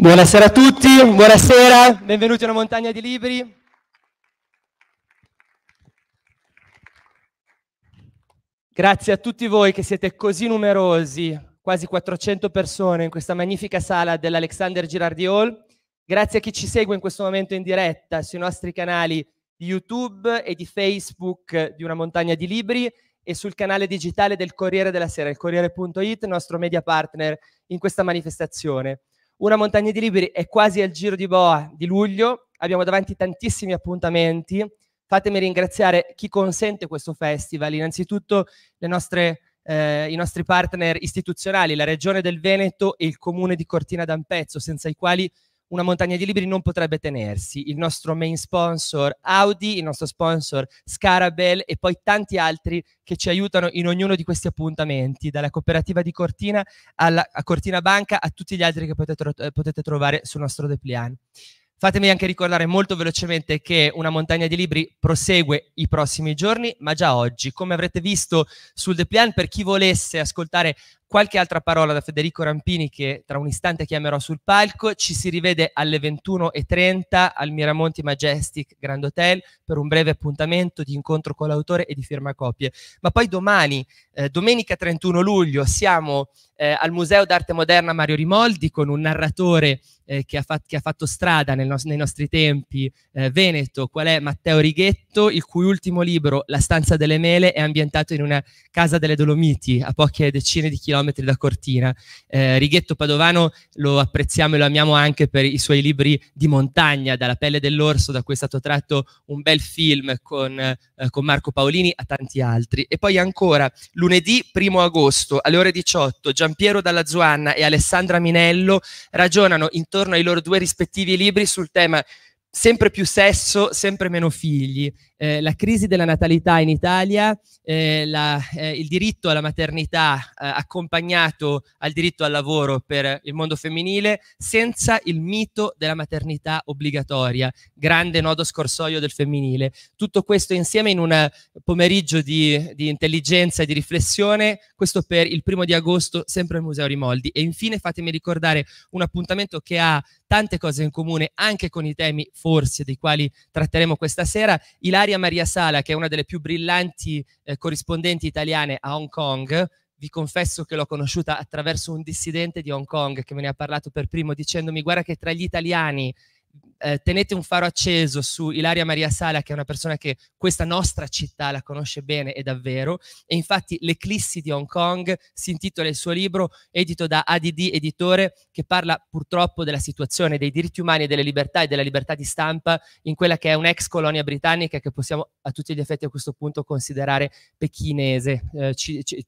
Buonasera a tutti, buonasera, benvenuti a una montagna di libri. Grazie a tutti voi che siete così numerosi, quasi 400 persone in questa magnifica sala dell'Alexander Girardi Hall. Grazie a chi ci segue in questo momento in diretta sui nostri canali di YouTube e di Facebook di Una Montagna di Libri e sul canale digitale del Corriere della Sera, il Corriere.it, nostro media partner in questa manifestazione. Una montagna di libri è quasi al giro di boa di luglio, abbiamo davanti tantissimi appuntamenti. Fatemi ringraziare chi consente questo festival, innanzitutto nostre, eh, i nostri partner istituzionali, la Regione del Veneto e il Comune di Cortina d'Ampezzo, senza i quali una montagna di libri non potrebbe tenersi. Il nostro main sponsor Audi, il nostro sponsor Scarabel e poi tanti altri che ci aiutano in ognuno di questi appuntamenti, dalla cooperativa di Cortina alla, Cortina Banca a tutti gli altri che potete, eh, potete trovare sul nostro Deplian. Fatemi anche ricordare molto velocemente che una montagna di libri prosegue i prossimi giorni, ma già oggi. Come avrete visto sul Deplian, per chi volesse ascoltare qualche altra parola da Federico Rampini che tra un istante chiamerò sul palco. Ci si rivede alle 21.30 al Miramonti Majestic Grand Hotel per un breve appuntamento di incontro con l'autore e di firma copie. Ma poi domani, eh, domenica 31 luglio, siamo eh, al Museo d'Arte Moderna Mario Rimoldi con un narratore eh, che, ha fat- che, ha fatto strada nel no- nei nostri tempi eh, Veneto, qual è Matteo Righetto, il cui ultimo libro, La stanza delle mele, è ambientato in una casa delle Dolomiti a poche decine di chilometri chilometri da Cortina. Eh, Righetto Padovano lo apprezziamo e lo amiamo anche per i suoi libri di montagna, dalla pelle dell'orso, da cui è stato tratto un bel film con, eh, con Marco Paolini, a tanti altri. E poi ancora, lunedì 1 agosto alle ore 18, Giampiero Dalla Zuanna e Alessandra Minello ragionano intorno ai loro due rispettivi libri sul tema sempre più sesso, sempre meno figli eh, la crisi della natalità in Italia, eh, la, eh, il diritto alla maternità eh, accompagnato al diritto al lavoro per il mondo femminile, senza il mito della maternità obbligatoria, grande nodo scorsoio del femminile. Tutto questo insieme in un pomeriggio di, di intelligenza e di riflessione, questo per il primo di agosto, sempre al Museo Rimoldi. E infine fatemi ricordare un appuntamento che ha tante cose in comune anche con i temi forse dei quali tratteremo questa sera. Ilaria Ilaria Maria Sala, che è una delle più brillanti eh, corrispondenti italiane a Hong Kong, vi confesso che l'ho conosciuta attraverso un dissidente di Hong Kong che me ne ha parlato per primo dicendomi guarda che tra gli italiani eh, tenete un faro acceso su Ilaria Maria Sala, che è una persona che questa nostra città la conosce bene e davvero, e infatti L'Eclissi di Hong Kong si intitola il suo libro, edito da ADD Editore, che parla purtroppo della situazione dei diritti umani e delle libertà e della libertà di stampa in quella che è un'ex colonia britannica che possiamo a tutti gli effetti a questo punto considerare pechinese, eh,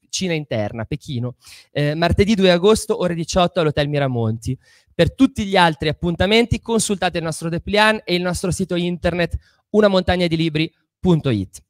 Cina interna, Pechino. Eh, martedì 2 agosto, ore 18 all'Hotel Miramonti. Per tutti gli altri appuntamenti consultate il nostro Deplian e il nostro sito internet unamontagnadilibri.it.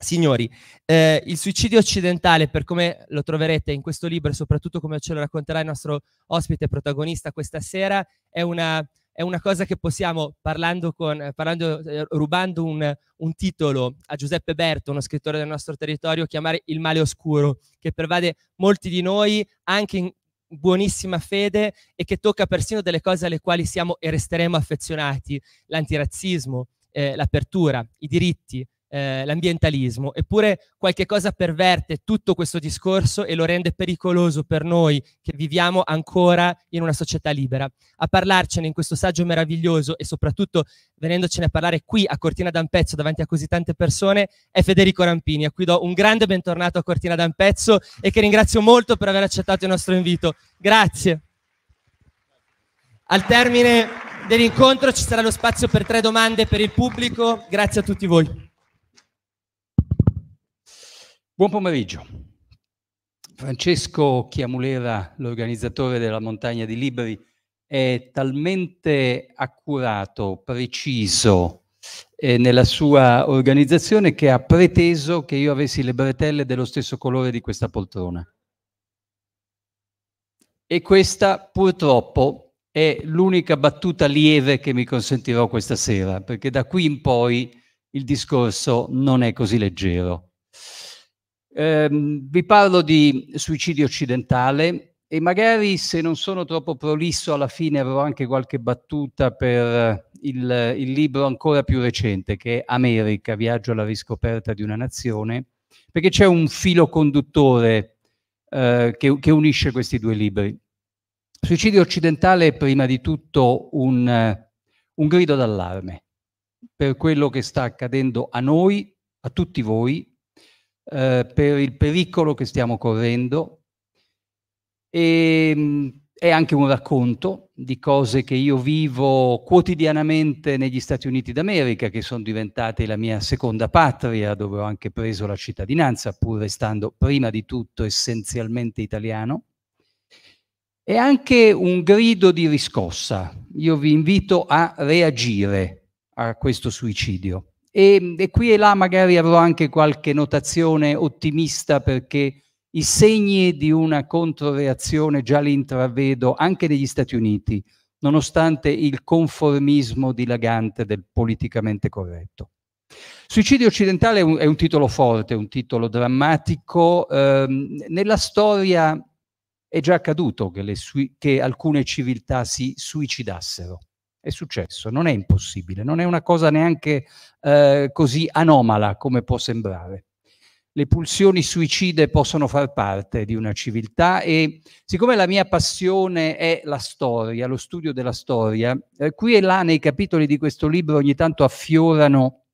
Signori, eh, il suicidio occidentale, per come lo troverete in questo libro e soprattutto come ce lo racconterà il nostro ospite protagonista questa sera, è una, è una cosa che possiamo, parlando con, parlando, eh, rubando un, un, titolo a Giuseppe Berto, uno scrittore del nostro territorio, chiamare il male oscuro, che pervade molti di noi anche in, buonissima fede e che tocca persino delle cose alle quali siamo e resteremo affezionati, l'antirazzismo, eh, l'apertura, i diritti, eh, l'ambientalismo, eppure qualche cosa perverte tutto questo discorso e lo rende pericoloso per noi che viviamo ancora in una società libera. A parlarcene in questo saggio meraviglioso e soprattutto venendocene a parlare qui a Cortina d'Ampezzo davanti a così tante persone è Federico Rampini, a cui do un grande bentornato a Cortina d'Ampezzo e che ringrazio molto per aver accettato il nostro invito. Grazie. Al termine dell'incontro ci sarà lo spazio per tre domande per il pubblico. Grazie a tutti voi. Buon pomeriggio. Francesco Chiamulera, l'organizzatore della Montagna di Libri, è talmente accurato, preciso eh, nella sua organizzazione che ha preteso che io avessi le bretelle dello stesso colore di questa poltrona. E questa purtroppo è l'unica battuta lieve che mi consentirò questa sera, perché da qui in poi il discorso non è così leggero. Eh, vi parlo di suicidio occidentale e magari se non sono troppo prolisso alla fine avrò anche qualche battuta per il, il libro ancora più recente che è America, viaggio alla riscoperta di una nazione, perché c'è un filo conduttore eh, che, che, unisce questi due libri. Suicidio occidentale è prima di tutto un, un grido d'allarme per quello che sta accadendo a noi, a tutti voi, eh, per il pericolo che stiamo correndo. E, ehm, è anche un racconto di cose che io vivo quotidianamente negli Stati Uniti d'America, che sono diventate la mia seconda patria, dove ho anche preso la cittadinanza, pur restando prima di tutto essenzialmente italiano. È anche un grido di riscossa. Io vi invito a reagire a questo suicidio. E, e qui e là magari avrò anche qualche notazione ottimista perché i segni di una controreazione già li intravedo anche negli Stati Uniti, nonostante il conformismo dilagante del politicamente corretto. Suicidio occidentale è un, è un titolo forte, un titolo drammatico. Ehm, nella storia è già accaduto che, che alcune civiltà si suicidassero. È successo, non è impossibile, non è una cosa neanche eh, così anomala come può sembrare le pulsioni suicide possono far parte di una civiltà e siccome la mia passione è la storia, lo studio della storia, eh, qui e là nei capitoli di questo libro ogni tanto affiorano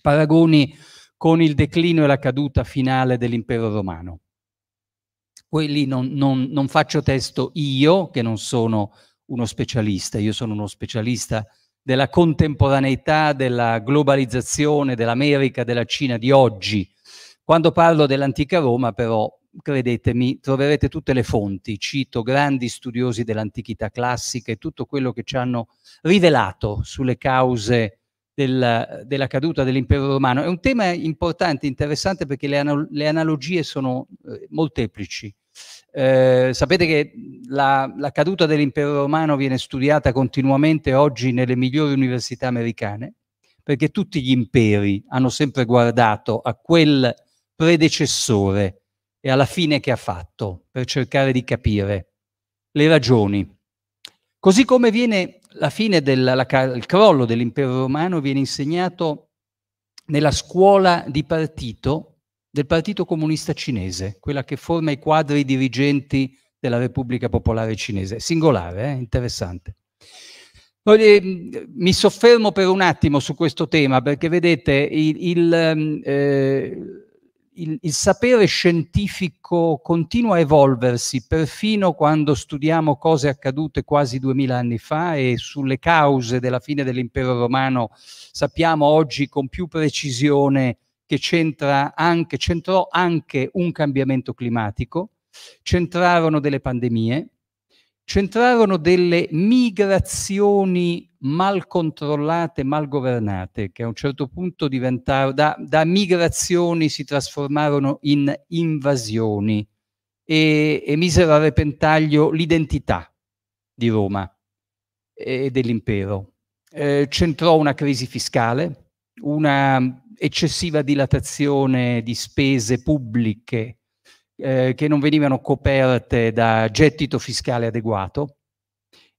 paragoni con il declino e la caduta finale dell'impero romano. Quelli non, non, non faccio testo io, che non sono uno specialista, io sono uno specialista della contemporaneità, della globalizzazione, dell'America, della Cina di oggi, quando parlo dell'antica Roma, però, credetemi, troverete tutte le fonti, cito grandi studiosi dell'antichità classica e tutto quello che ci hanno rivelato sulle cause del, della caduta dell'impero romano. È un tema importante, interessante, perché le, anal le analogie sono eh, molteplici. Eh, sapete che la, la caduta dell'impero romano viene studiata continuamente oggi nelle migliori università americane, perché tutti gli imperi hanno sempre guardato a quel predecessore e alla fine che ha fatto per cercare di capire le ragioni. Così come viene la fine del crollo dell'impero romano viene insegnato nella scuola di partito del Partito Comunista Cinese, quella che forma i quadri dirigenti della Repubblica Popolare Cinese. Singolare, eh? interessante. Mi soffermo per un attimo su questo tema perché vedete il, il, ehm, eh, il, il, sapere scientifico continua a evolversi perfino quando studiamo cose accadute quasi duemila anni fa e sulle cause della fine dell'impero romano sappiamo oggi con più precisione che c'entra anche, c'entrò anche un cambiamento climatico, c'entrarono delle pandemie, c'entrarono delle migrazioni mal controllate, mal governate, che a un certo punto diventarono, da, da migrazioni si trasformarono in invasioni e, e misero a repentaglio l'identità di Roma e dell'impero. Eh, c'entrò una crisi fiscale, una eccessiva dilatazione di spese pubbliche eh, che non venivano coperte da gettito fiscale adeguato.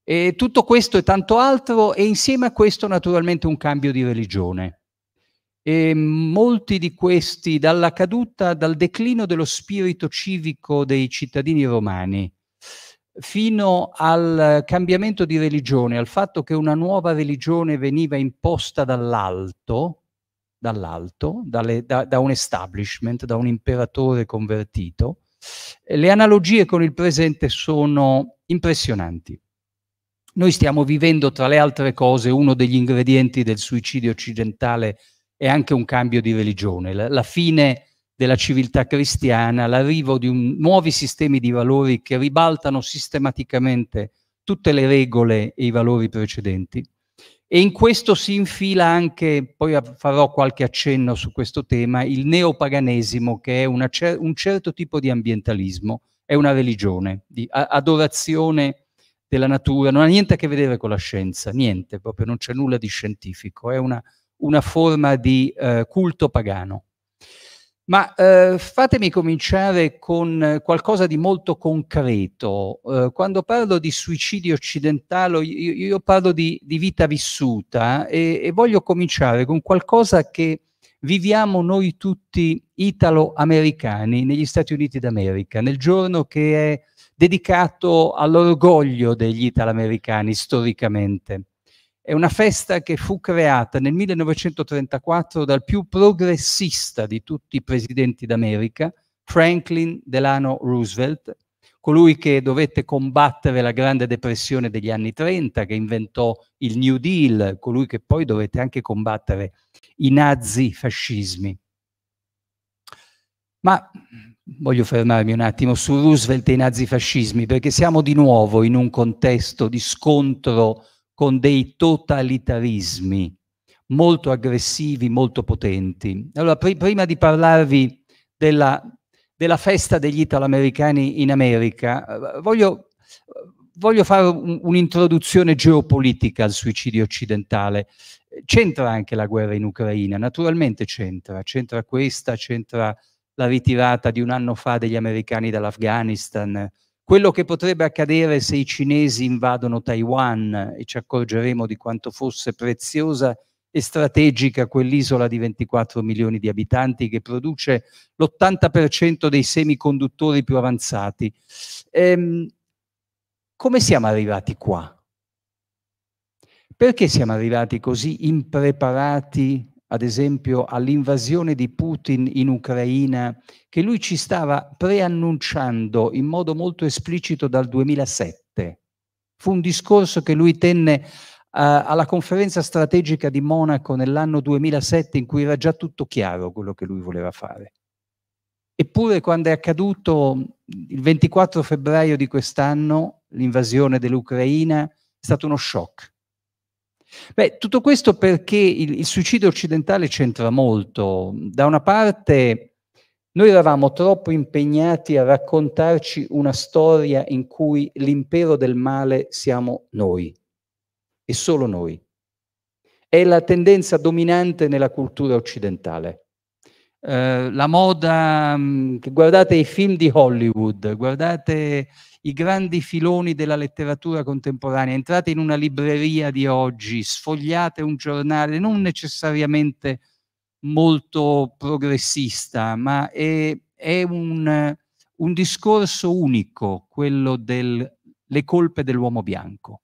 E tutto questo e tanto altro, e insieme a questo naturalmente un cambio di religione. E molti di questi, dalla caduta, dal declino dello spirito civico dei cittadini romani, fino al cambiamento di religione, al fatto che una nuova religione veniva imposta dall'alto, dall'alto, dalle, da, da, un establishment, da un imperatore convertito, le analogie con il presente sono impressionanti. Noi stiamo vivendo, tra le altre cose, uno degli ingredienti del suicidio occidentale è anche un cambio di religione, la, la fine della civiltà cristiana, l'arrivo di un, nuovi sistemi di valori che ribaltano sistematicamente tutte le regole e i valori precedenti. E in questo si infila anche, poi farò qualche accenno su questo tema, il neopaganesimo, che è una, un certo tipo di ambientalismo, è una religione, di adorazione della natura, non ha niente a che vedere con la scienza, niente, proprio non c'è nulla di scientifico, è una, una forma di eh, culto pagano. Ma eh, fatemi cominciare con qualcosa di molto concreto. Eh, quando parlo di suicidio occidentale, io, io parlo di, di, vita vissuta e, e, voglio cominciare con qualcosa che viviamo noi tutti italo-americani negli Stati Uniti d'America, nel giorno che è dedicato all'orgoglio degli italo-americani storicamente. È una festa che fu creata nel 1934 dal più progressista di tutti i presidenti d'America, Franklin Delano Roosevelt, colui che dovette combattere la grande depressione degli anni 30, che inventò il New Deal, colui che poi dovette anche combattere i nazi-fascismi. Ma voglio fermarmi un attimo su Roosevelt e i nazifascismi, perché siamo di nuovo in un contesto di scontro con dei totalitarismi molto aggressivi, molto potenti. Allora, pr prima di parlarvi della, della festa degli italoamericani in America, eh, voglio, voglio fare un'introduzione geopolitica al suicidio occidentale. C'entra anche la guerra in Ucraina, naturalmente c'entra, c'entra questa, c'entra la ritirata di un anno fa degli americani dall'Afghanistan, quello che potrebbe accadere se i cinesi invadono Taiwan e ci accorgeremo di quanto fosse preziosa e strategica quell'isola di 24 milioni di abitanti che produce l'80% dei semiconduttori più avanzati. Ehm, come siamo arrivati qua? Perché siamo arrivati così impreparati ad esempio all'invasione di Putin in Ucraina, che lui ci stava preannunciando in modo molto esplicito dal 2007. Fu un discorso che lui tenne uh, alla conferenza strategica di Monaco nell'anno 2007 in cui era già tutto chiaro quello che lui voleva fare. Eppure quando è accaduto il 24 febbraio di quest'anno, l'invasione dell'Ucraina, è stato uno shock Beh, tutto questo perché il, il suicidio occidentale c'entra molto. Da una parte noi eravamo troppo impegnati a raccontarci una storia in cui l'impero del male siamo noi e solo noi. È la tendenza dominante nella cultura occidentale. Uh, la moda, mh, guardate i film di Hollywood, guardate i grandi filoni della letteratura contemporanea, entrate in una libreria di oggi, sfogliate un giornale, non necessariamente molto progressista, ma è, è un, un discorso unico, quello delle colpe dell'uomo bianco.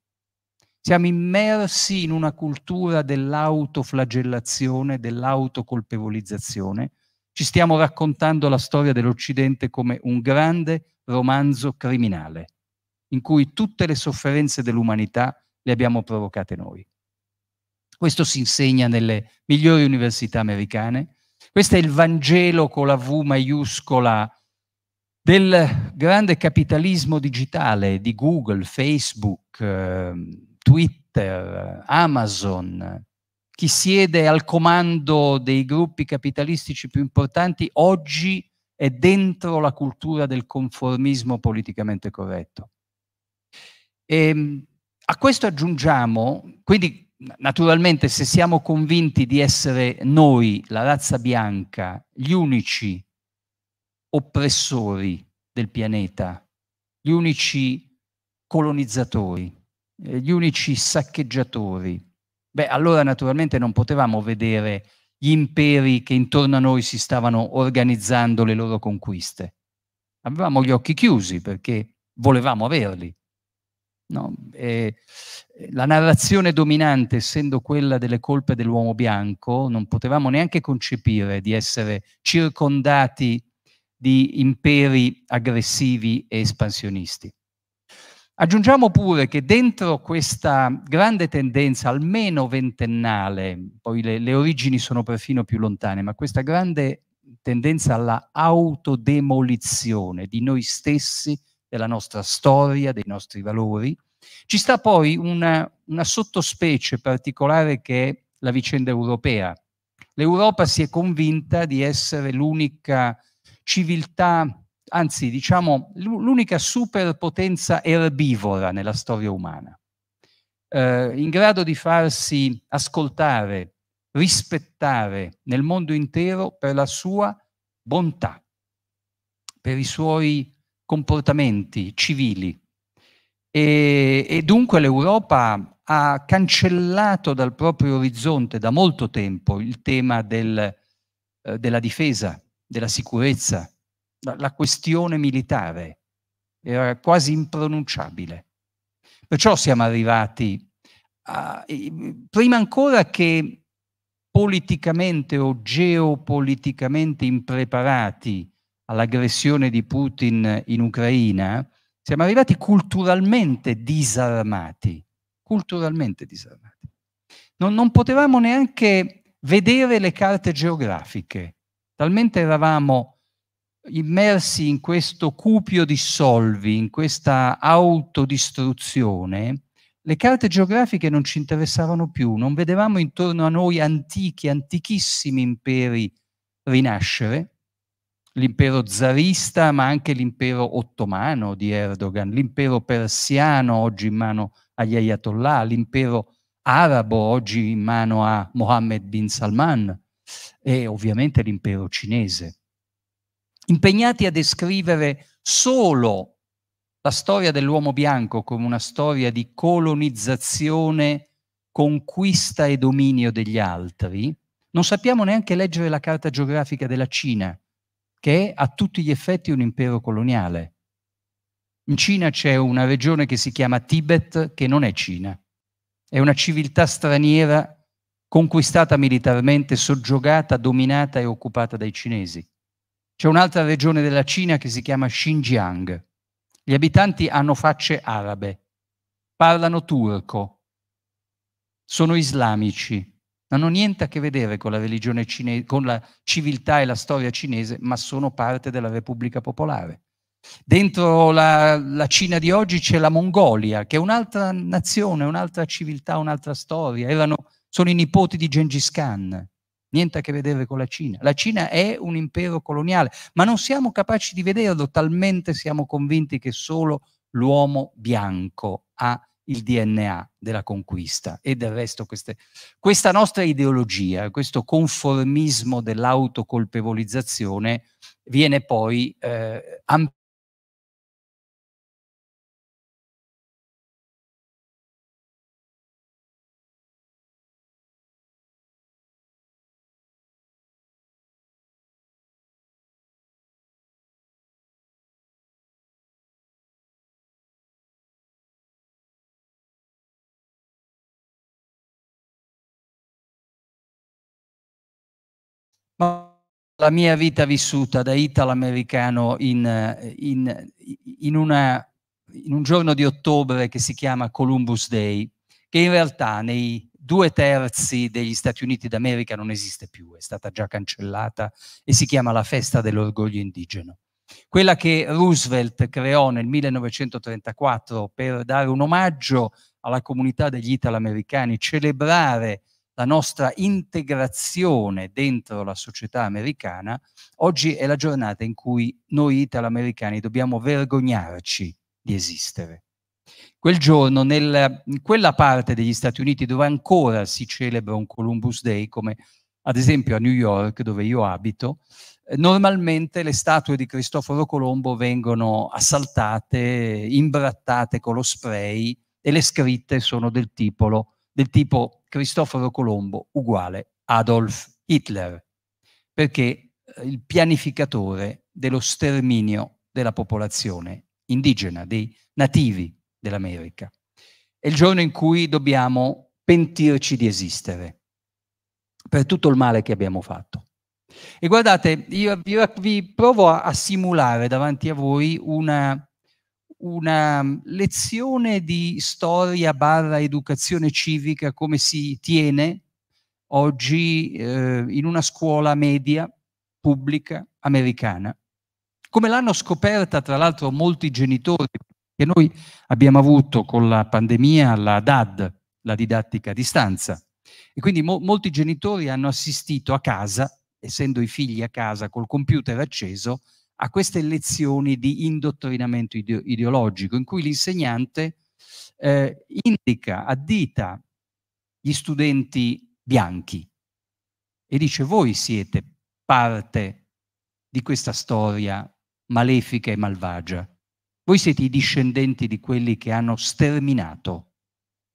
Siamo immersi in una cultura dell'autoflagellazione, dell'autocolpevolizzazione. Ci stiamo raccontando la storia dell'Occidente come un grande romanzo criminale, in cui tutte le sofferenze dell'umanità le abbiamo provocate noi. Questo si insegna nelle migliori università americane. Questo è il Vangelo con la V maiuscola del grande capitalismo digitale di Google, Facebook, eh, Twitter, Amazon. Chi siede al comando dei gruppi capitalistici più importanti oggi è dentro la cultura del conformismo politicamente corretto. E, ehm, a questo aggiungiamo, quindi naturalmente se siamo convinti di essere noi, la razza bianca, gli unici oppressori del pianeta, gli unici colonizzatori, eh, gli unici saccheggiatori, beh allora naturalmente non potevamo vedere gli imperi che intorno a noi si stavano organizzando le loro conquiste. Avevamo gli occhi chiusi perché volevamo averli. No? la narrazione dominante, essendo quella delle colpe dell'uomo bianco, non potevamo neanche concepire di essere circondati di imperi aggressivi e espansionisti. Aggiungiamo pure che dentro questa grande tendenza, almeno ventennale, poi le, le origini sono perfino più lontane, ma questa grande tendenza alla autodemolizione di noi stessi, della nostra storia, dei nostri valori, ci sta poi una, una sottospecie particolare che è la vicenda europea. L'Europa si è convinta di essere l'unica civiltà anzi diciamo l'unica superpotenza erbivora nella storia umana, eh, in grado di farsi ascoltare, rispettare nel mondo intero per la sua bontà, per i suoi comportamenti civili. E, e dunque l'Europa ha cancellato dal proprio orizzonte da molto tempo il tema del, eh, della difesa, della sicurezza, la, questione militare era quasi impronunciabile. Perciò siamo arrivati a, prima ancora che politicamente o geopoliticamente impreparati all'aggressione di Putin in Ucraina, siamo arrivati culturalmente disarmati, culturalmente disarmati. Non, non potevamo neanche vedere le carte geografiche, talmente eravamo immersi in questo cupio di solvi, in questa autodistruzione, le carte geografiche non ci interessavano più, non vedevamo intorno a noi antichi, antichissimi imperi rinascere, l'impero zarista, ma anche l'impero ottomano di Erdogan, l'impero persiano oggi in mano agli ayatollah, l'impero arabo oggi in mano a Mohammed bin Salman e ovviamente l'impero cinese impegnati a descrivere solo la storia dell'uomo bianco come una storia di colonizzazione, conquista e dominio degli altri, non sappiamo neanche leggere la carta geografica della Cina, che è a tutti gli effetti un impero coloniale. In Cina c'è una regione che si chiama Tibet, che non è Cina, è una civiltà straniera conquistata militarmente, soggiogata, dominata e occupata dai cinesi. C'è un'altra regione della Cina che si chiama Xinjiang. Gli abitanti hanno facce arabe, parlano turco, sono islamici, non hanno niente a che vedere con la religione cinese, con la civiltà e la storia cinese, ma sono parte della Repubblica Popolare. Dentro la, la Cina di oggi c'è la Mongolia, che è un'altra nazione, un'altra civiltà, un'altra storia. Erano, sono i nipoti di Gengis Khan niente a che vedere con la Cina. La Cina è un impero coloniale, ma non siamo capaci di vederlo, talmente siamo convinti che solo l'uomo bianco ha il DNA della conquista e del resto queste, questa nostra ideologia, questo conformismo dell'autocolpevolizzazione viene poi eh, ampliato la mia vita vissuta da italo-americano in, in, in, una, in un giorno di ottobre che si chiama Columbus Day, che in realtà nei due terzi degli Stati Uniti d'America non esiste più, è stata già cancellata e si chiama la festa dell'orgoglio indigeno. Quella che Roosevelt creò nel 1934 per dare un omaggio alla comunità degli italo-americani, celebrare la nostra integrazione dentro la società americana, oggi è la giornata in cui noi italo-americani dobbiamo vergognarci di esistere. Quel giorno, nel, in quella parte degli Stati Uniti dove ancora si celebra un Columbus Day, come ad esempio a New York, dove io abito, eh, normalmente le statue di Cristoforo Colombo vengono assaltate, imbrattate con lo spray e le scritte sono del tipo, del tipo Cristoforo Colombo uguale Adolf Hitler, perché eh, il pianificatore dello sterminio della popolazione indigena, dei nativi dell'America. È il giorno in cui dobbiamo pentirci di esistere per tutto il male che abbiamo fatto. E guardate, io vi, vi provo a, a, simulare davanti a voi una, una mm, lezione di storia barra educazione civica come si tiene oggi eh, in una scuola media pubblica americana. Come l'hanno scoperta tra l'altro molti genitori che noi abbiamo avuto con la pandemia la DAD, la didattica a distanza. E quindi mo molti genitori hanno assistito a casa, essendo i figli a casa col computer acceso, a queste lezioni di indottrinamento ide ideologico, in cui l'insegnante eh, indica, addita gli studenti bianchi e dice voi siete parte di questa storia malefica e malvagia. Voi siete i discendenti di quelli che hanno sterminato,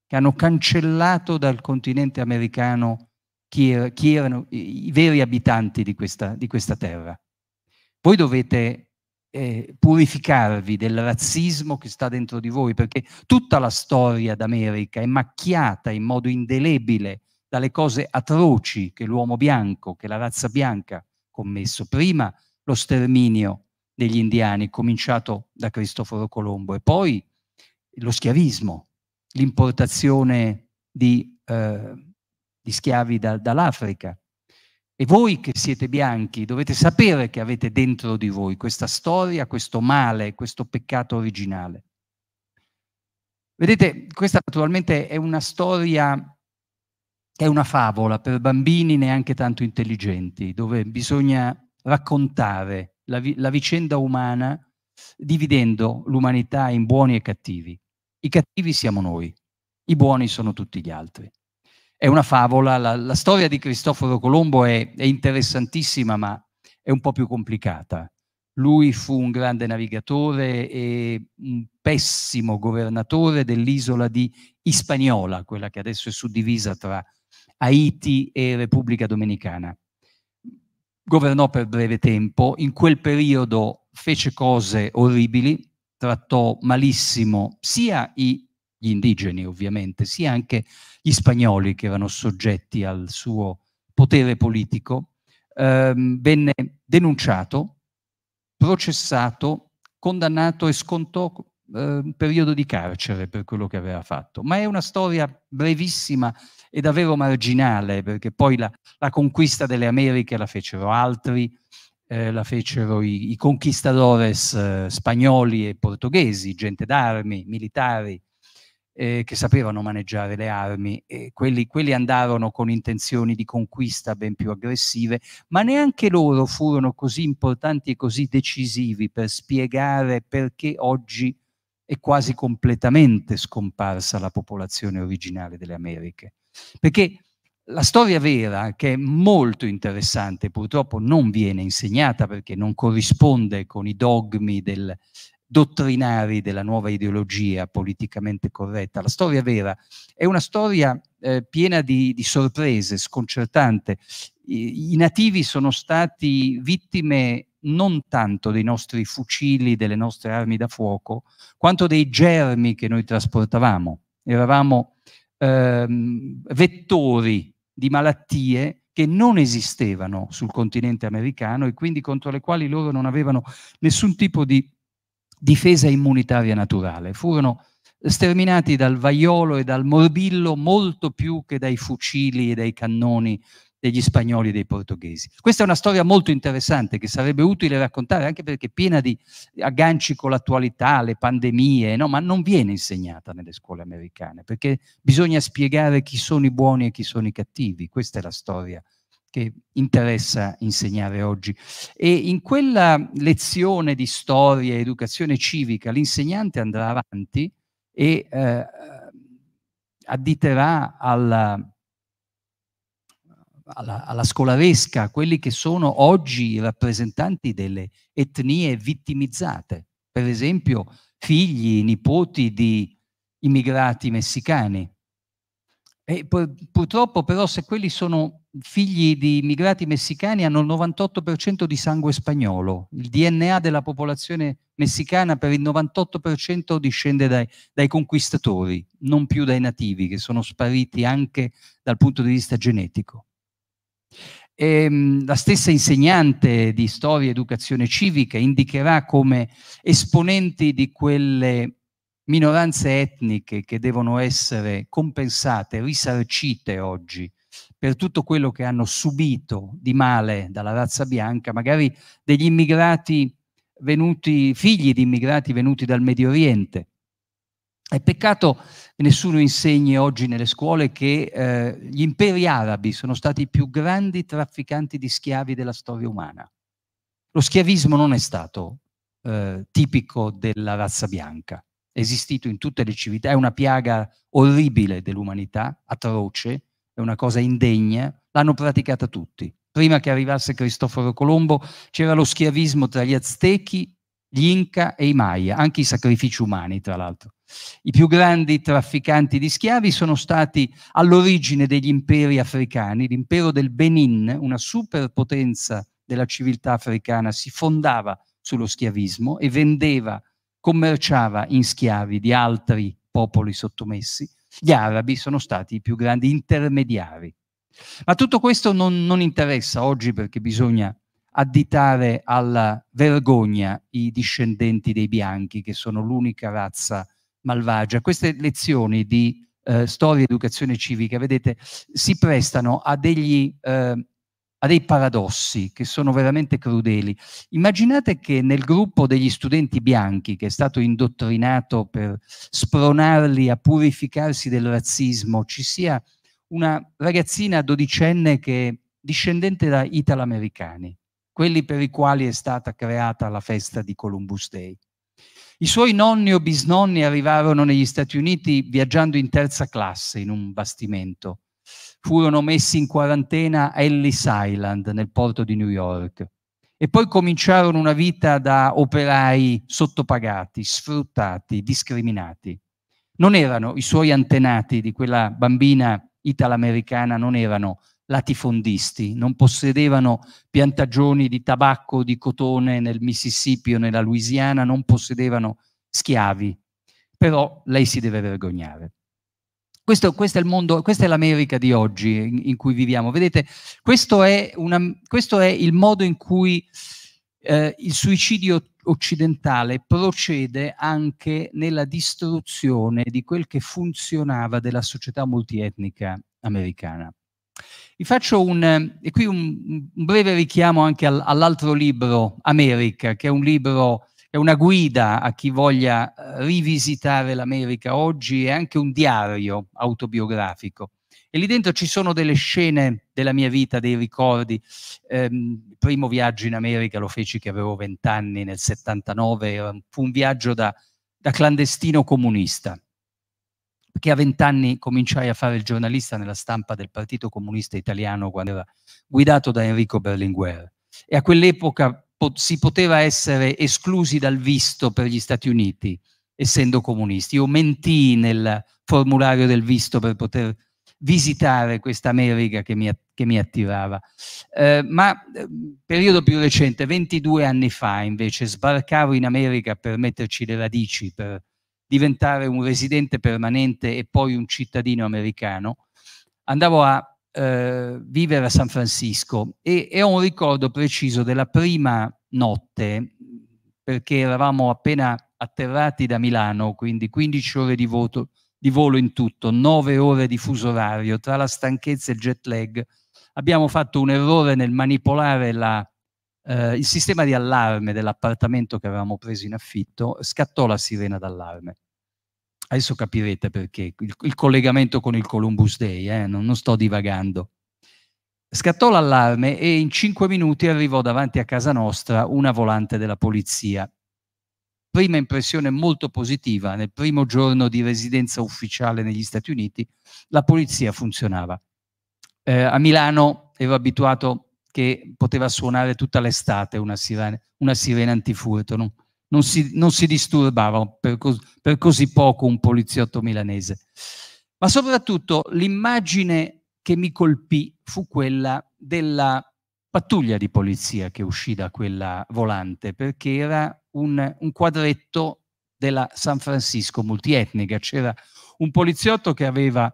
che hanno cancellato dal continente americano chi, er chi erano i, veri abitanti di questa, di questa terra. Voi dovete eh, purificarvi del razzismo che sta dentro di voi, perché tutta la storia d'America è macchiata in modo indelebile dalle cose atroci che l'uomo bianco, che la razza bianca ha commesso. Prima lo sterminio degli indiani, cominciato da Cristoforo Colombo, e poi lo schiavismo, l'importazione di, eh, di schiavi da, dall'Africa. E voi che siete bianchi dovete sapere che avete dentro di voi questa storia, questo male, questo peccato originale. Vedete, questa naturalmente è una storia è una favola per bambini neanche tanto intelligenti, dove bisogna raccontare la, vi la vicenda umana dividendo l'umanità in buoni e cattivi. I cattivi siamo noi, i buoni sono tutti gli altri. È una favola, la, la storia di Cristoforo Colombo è, è interessantissima, ma è un po' più complicata. Lui fu un grande navigatore e un pessimo governatore dell'isola di Hispaniola, quella che adesso è suddivisa tra Haiti e Repubblica Dominicana. Governò per breve tempo, in quel periodo fece cose orribili, trattò malissimo sia i, gli indigeni ovviamente, sia anche gli spagnoli che erano soggetti al suo potere politico, ehm, venne denunciato, processato, condannato e scontò eh, un periodo di carcere per quello che aveva fatto. Ma è una storia brevissima e davvero marginale, perché poi la, la conquista delle Americhe la fecero altri, eh, la fecero i, i conquistadores eh, spagnoli e portoghesi, gente d'armi, militari, eh, che sapevano maneggiare le armi, e quelli, quelli andarono con intenzioni di conquista ben più aggressive, ma neanche loro furono così importanti e così decisivi per spiegare perché oggi è quasi completamente scomparsa la popolazione originale delle Americhe. Perché la storia vera, che è molto interessante, purtroppo non viene insegnata perché non corrisponde con i dogmi del, dottrinari della nuova ideologia politicamente corretta. La storia vera è una storia eh, piena di, di, sorprese, sconcertante. I, I, nativi sono stati vittime non tanto dei nostri fucili, delle nostre armi da fuoco, quanto dei germi che noi trasportavamo. Eravamo ehm, vettori di malattie che non esistevano sul continente americano e quindi contro le quali loro non avevano nessun tipo di difesa immunitaria naturale. Furono sterminati dal vaiolo e dal morbillo molto più che dai fucili e dai cannoni degli spagnoli e dei portoghesi. Questa è una storia molto interessante che sarebbe utile raccontare anche perché è piena di agganci con l'attualità, le pandemie, no? ma non viene insegnata nelle scuole americane perché bisogna spiegare chi sono i buoni e chi sono i cattivi. Questa è la storia che interessa insegnare oggi. E in quella lezione di storia e educazione civica l'insegnante andrà avanti e eh, additerà alla, alla, alla, scolaresca quelli che sono oggi i rappresentanti delle etnie vittimizzate, per esempio figli, nipoti di immigrati messicani. E purtroppo però se quelli sono figli di immigrati messicani hanno il 98% di sangue spagnolo. Il DNA della popolazione messicana per il 98% discende dai, dai, conquistatori, non più dai nativi, che sono spariti anche dal punto di vista genetico. E, ehm, la stessa insegnante di storia e educazione civica indicherà come esponenti di quelle minoranze etniche che devono essere compensate, risarcite oggi per tutto quello che hanno subito di male dalla razza bianca, magari degli immigrati venuti, figli di immigrati venuti dal Medio Oriente. È peccato che nessuno insegni oggi nelle scuole che eh, gli imperi arabi sono stati i più grandi trafficanti di schiavi della storia umana. Lo schiavismo non è stato eh, tipico della razza bianca, è esistito in tutte le civiltà, è una piaga orribile dell'umanità, atroce, è una cosa indegna, l'hanno praticata tutti. prima che arrivasse Cristoforo Colombo, c'era lo schiavismo tra gli Aztechi, gli Inca e i Maya, anche i sacrifici umani, tra l'altro. I più grandi trafficanti di schiavi sono stati all'origine degli imperi africani. L'impero del Benin, una superpotenza della civiltà africana, si fondava sullo schiavismo e vendeva, commerciava in schiavi di altri popoli sottomessi. Gli arabi sono stati i più grandi intermediari. Ma tutto questo non, non interessa oggi perché bisogna additare alla vergogna i discendenti dei bianchi, che sono l'unica razza malvagia. Queste lezioni di eh, storia e educazione civica, vedete, si prestano a degli, eh, a dei paradossi che sono veramente crudeli. Immaginate che nel gruppo degli studenti bianchi, che è stato indottrinato per spronarli a purificarsi del razzismo, ci sia una ragazzina dodicenne che è discendente da italo-americani, quelli per i quali è stata creata la festa di Columbus Day. I suoi nonni o bisnonni arrivarono negli Stati Uniti viaggiando in terza classe in un bastimento. Furono messi in quarantena a Ellis Island, nel porto di New York. E poi cominciarono una vita da operai sottopagati, sfruttati, discriminati. Non erano i suoi antenati di quella bambina italo-americana, non erano latifondisti, non possedevano piantagioni di tabacco o di cotone nel Mississippi o nella Louisiana, non possedevano schiavi, però lei si deve vergognare. Questo, questo, è il mondo, questa è l'America di oggi in, in cui viviamo. Vedete, questo è, una, questo è il modo in cui eh, il suicidio occidentale procede anche nella distruzione di quel che funzionava della società multietnica americana. Vi faccio un, e qui un, un breve richiamo anche al, all'altro libro, America, che è un libro, è una guida a chi voglia eh, rivisitare l'America oggi, è anche un diario autobiografico. E lì dentro ci sono delle scene della mia vita, dei ricordi. Ehm, il primo viaggio in America lo feci che avevo vent'anni, nel 79, fu un viaggio da, da clandestino comunista perché a vent'anni cominciai a fare il giornalista nella stampa del Partito Comunista Italiano quando era guidato da Enrico Berlinguer. E a quell'epoca po si poteva essere esclusi dal visto per gli Stati Uniti, essendo comunisti. Io mentii nel formulario del visto per poter visitare questa America che mi, che mi attirava. Eh, ma eh, periodo più recente, 22 anni fa invece, sbarcavo in America per metterci le radici, per diventare un residente permanente e poi un cittadino americano, andavo a eh, vivere a San Francisco. E, e, ho un ricordo preciso della prima notte, perché eravamo appena atterrati da Milano, quindi 15 ore di, voto, di volo in tutto, 9 ore di fuso orario, tra la stanchezza e il jet lag, abbiamo fatto un errore nel manipolare la, eh, il sistema di allarme dell'appartamento che avevamo preso in affitto, scattò la sirena d'allarme. Adesso capirete perché, il, il collegamento con il Columbus Day, eh, non, non sto divagando. Scattò l'allarme e in cinque minuti arrivò davanti a casa nostra una volante della polizia. Prima impressione molto positiva, nel primo giorno di residenza ufficiale negli Stati Uniti, la polizia funzionava. Eh, a Milano ero abituato che poteva suonare tutta l'estate una sirena, una sirena antifurto, no? Non si, non si disturbava per, cos per così poco un poliziotto milanese. Ma soprattutto l'immagine che mi colpì fu quella della pattuglia di polizia che uscì da quella volante, perché era un, un quadretto della San Francisco multietnica. C'era un poliziotto che aveva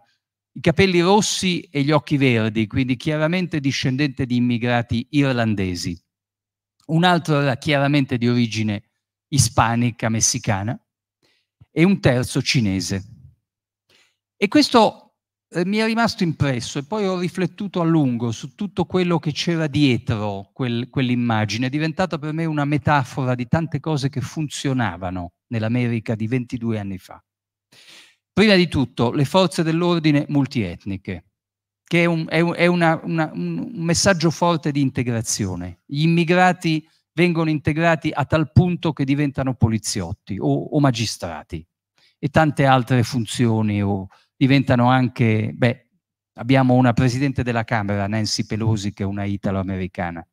i capelli rossi e gli occhi verdi, quindi chiaramente discendente di immigrati irlandesi. Un altro era chiaramente di origine ispanica messicana e un terzo cinese. E questo eh, mi è rimasto impresso e poi ho riflettuto a lungo su tutto quello che c'era dietro quel, quell'immagine. È diventata per me una metafora di tante cose che funzionavano nell'America di 22 anni fa. Prima di tutto, le forze dell'ordine multietniche, che è, un, è, un, è una, una, un messaggio forte di integrazione. Gli immigrati vengono integrati a tal punto che diventano poliziotti o, o magistrati e tante altre funzioni o diventano anche beh, Abbiamo una presidente della Camera, Nancy Pelosi, che è una italo-americana.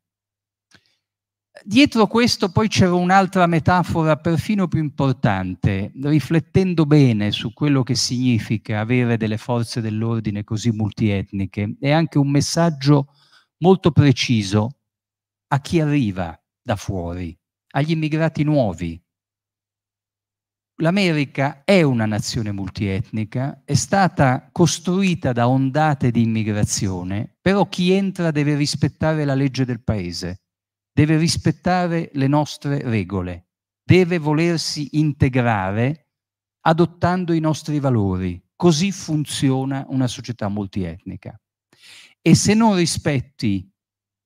Dietro questo poi c'era un'altra metafora perfino più importante, riflettendo bene su quello che significa avere delle forze dell'ordine così multietniche, è anche un messaggio molto preciso a chi arriva da fuori, agli immigrati nuovi. L'America è una nazione multietnica, è stata costruita da ondate di immigrazione, però chi entra deve rispettare la legge del paese deve rispettare le nostre regole, deve volersi integrare adottando i nostri valori. Così funziona una società multietnica. E se non rispetti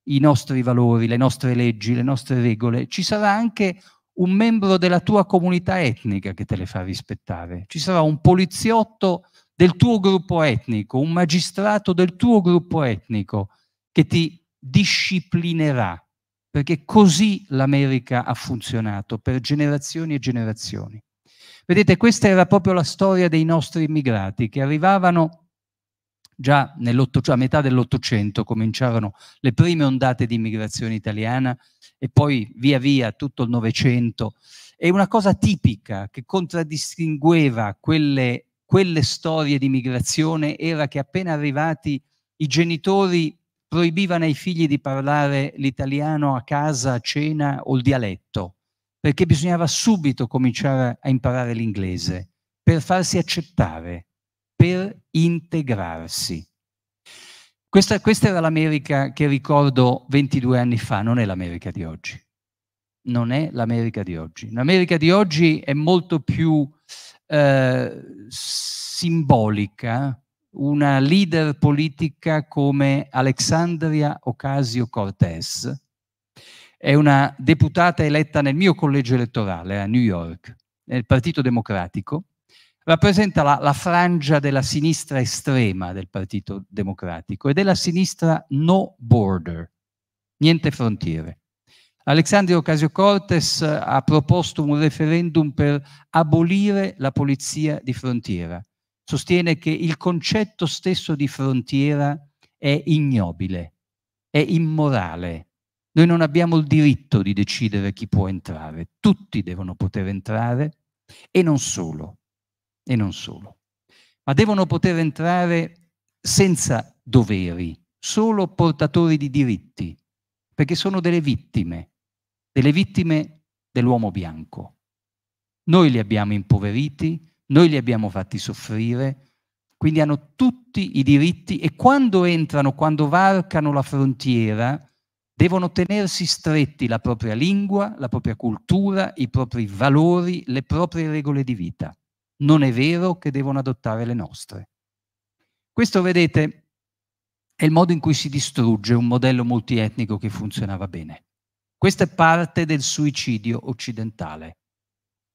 i nostri valori, le nostre leggi, le nostre regole, ci sarà anche un membro della tua comunità etnica che te le fa rispettare. Ci sarà un poliziotto del tuo gruppo etnico, un magistrato del tuo gruppo etnico che ti disciplinerà perché così l'America ha funzionato per generazioni e generazioni. Vedete, questa era proprio la storia dei nostri immigrati che arrivavano già a metà dell'Ottocento, cominciarono le prime ondate di immigrazione italiana e poi via via tutto il Novecento. E una cosa tipica che contraddistingueva quelle, quelle storie di immigrazione era che appena arrivati i genitori proibivano ai figli di parlare l'italiano a casa, a cena o il dialetto, perché bisognava subito cominciare a imparare l'inglese per farsi accettare, per integrarsi. Questa, questa era l'America che ricordo 22 anni fa, non è l'America di oggi. Non è l'America di oggi. L'America di oggi è molto più eh, simbolica, una leader politica come Alexandria Ocasio-Cortez, è una deputata eletta nel mio collegio elettorale a New York, nel Partito Democratico, rappresenta la, la, frangia della sinistra estrema del Partito Democratico e della sinistra no border, niente frontiere. Alexandria Ocasio-Cortez ha proposto un referendum per abolire la polizia di frontiera sostiene che il concetto stesso di frontiera è ignobile, è immorale. Noi non abbiamo il diritto di decidere chi può entrare, tutti devono poter entrare e non solo, e non solo, ma devono poter entrare senza doveri, solo portatori di diritti, perché sono delle vittime, delle vittime dell'uomo bianco. Noi li abbiamo impoveriti, noi li abbiamo fatti soffrire, quindi hanno tutti i diritti e quando entrano, quando varcano la frontiera, devono tenersi stretti la propria lingua, la propria cultura, i propri valori, le proprie regole di vita. Non è vero che devono adottare le nostre. Questo, vedete, è il modo in cui si distrugge un modello multietnico che funzionava bene. Questa è parte del suicidio occidentale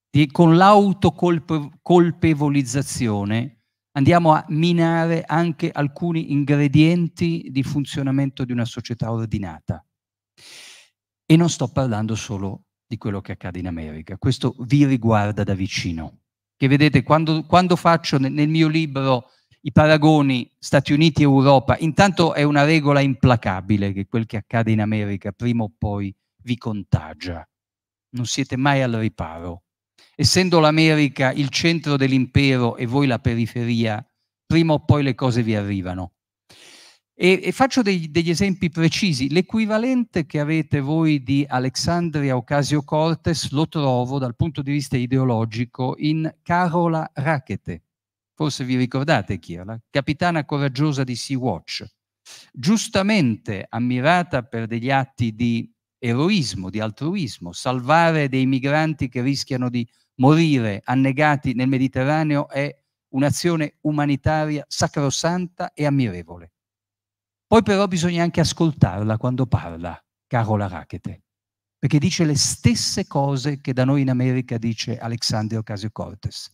di, con l'autocolpevolizzazione andiamo a minare anche alcuni ingredienti di funzionamento di una società ordinata. E non sto parlando solo di quello che accade in America, questo vi riguarda da vicino. Che vedete, quando, quando faccio nel, nel mio libro i paragoni Stati Uniti e Europa, intanto è una regola implacabile che quel che accade in America prima o poi vi contagia. Non siete mai al riparo essendo l'America il centro dell'impero e voi la periferia, prima o poi le cose vi arrivano. E, e faccio dei, degli esempi precisi. L'equivalente che avete voi di Alexandria Ocasio-Cortez lo trovo dal punto di vista ideologico in Carola Rackete. Forse vi ricordate chi era? Capitana coraggiosa di Sea-Watch. Giustamente ammirata per degli atti di eroismo, di altruismo, salvare dei migranti che rischiano di morire annegati nel Mediterraneo è un'azione umanitaria sacrosanta e ammirevole. Poi però bisogna anche ascoltarla quando parla, Carola Rackete, perché dice le stesse cose che da noi in America dice Alexandria Ocasio-Cortez.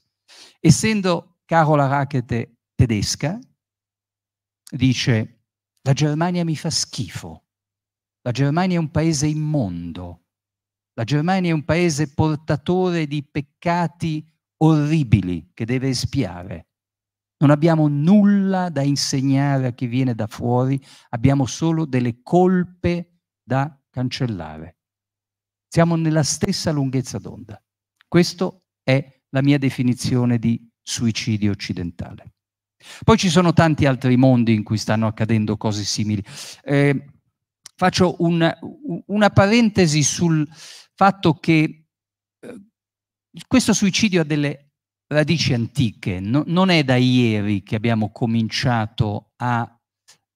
Essendo Carola Rackete tedesca, dice la Germania mi fa schifo, la Germania è un paese immondo, la Germania è un paese portatore di peccati orribili che deve espiare. Non abbiamo nulla da insegnare a chi viene da fuori, abbiamo solo delle colpe da cancellare. Siamo nella stessa lunghezza d'onda. Questa è la mia definizione di suicidio occidentale. Poi ci sono tanti altri mondi in cui stanno accadendo cose simili. Eh, faccio un, una parentesi sul fatto che eh, questo suicidio ha delle radici antiche, no, non è da ieri che abbiamo cominciato a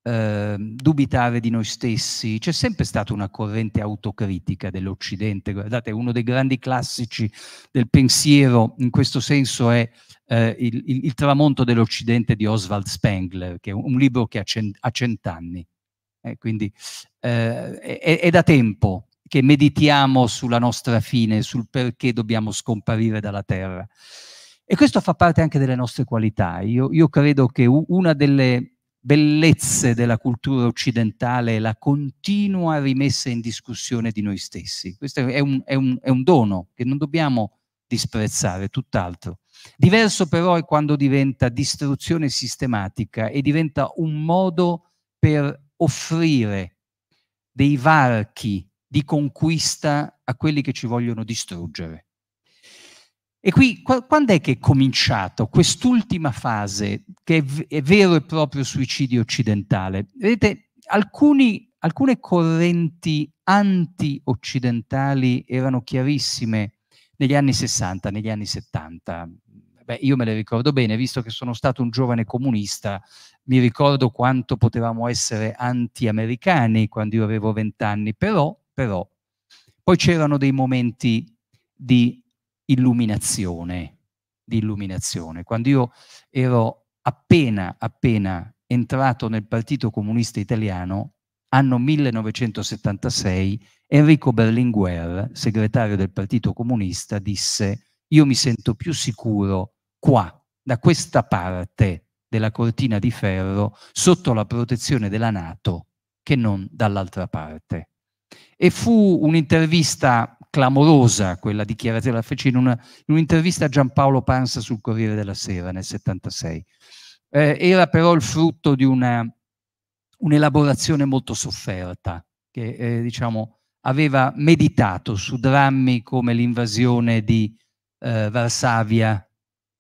eh, dubitare di noi stessi, c'è sempre stata una corrente autocritica dell'Occidente, guardate, uno dei grandi classici del pensiero in questo senso è eh, il, il, il, tramonto dell'Occidente di Oswald Spengler, che è un libro che ha, cent'anni, eh, quindi eh, è, è da tempo che meditiamo sulla nostra fine, sul perché dobbiamo scomparire dalla Terra. E questo fa parte anche delle nostre qualità. Io, io credo che una delle bellezze della cultura occidentale è la continua rimessa in discussione di noi stessi. Questo è un, è un, è un dono che non dobbiamo disprezzare, tutt'altro. Diverso però è quando diventa distruzione sistematica e diventa un modo per offrire dei varchi di conquista a quelli che ci vogliono distruggere. E qui quando è che è cominciato quest'ultima fase, che è, vero e proprio suicidio occidentale? Vedete, alcuni, alcune correnti anti-occidentali erano chiarissime negli anni 60, negli anni 70. Beh, io me le ricordo bene, visto che sono stato un giovane comunista, mi ricordo quanto potevamo essere anti-americani quando io avevo vent'anni, però, però, poi c'erano dei momenti di illuminazione, di illuminazione. Quando io ero appena, appena entrato nel Partito Comunista Italiano, anno 1976, Enrico Berlinguer, segretario del Partito Comunista, disse io mi sento più sicuro qua, da questa parte della cortina di ferro, sotto la protezione della Nato, che non dall'altra parte. E fu un'intervista clamorosa quella dichiarazione, la fece in, una, in un'intervista a Giampaolo Pansa sul Corriere della Sera nel 76. Eh, era però il frutto di una, un'elaborazione molto sofferta, che eh, diciamo, aveva meditato su drammi come l'invasione di eh, Varsavia,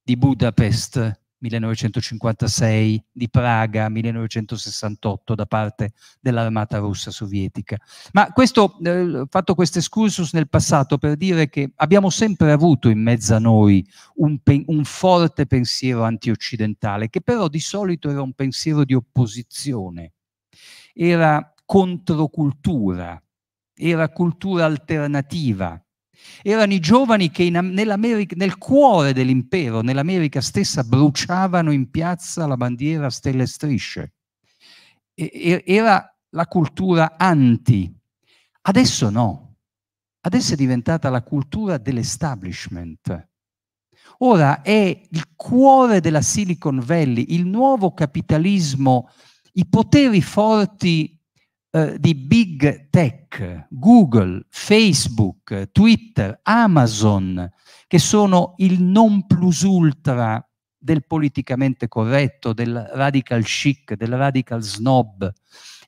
di Budapest, 1956, di Praga 1968 da parte dell'armata russa sovietica. Ma questo, eh, fatto questo excursus nel passato per dire che abbiamo sempre avuto in mezzo a noi un, un forte pensiero antioccidentale, che però di solito era un pensiero di opposizione, era controcultura, era cultura alternativa, erano i giovani che in, nel cuore dell'impero, nell'America stessa, bruciavano in piazza la bandiera stelle e strisce. E, era la cultura anti. Adesso no. Adesso è diventata la cultura dell'establishment. Ora è il cuore della Silicon Valley, il nuovo capitalismo, i poteri forti eh, di big tech, Google, Facebook, Twitter, Amazon, che sono il non plus ultra del politicamente corretto, del radical chic, del radical snob.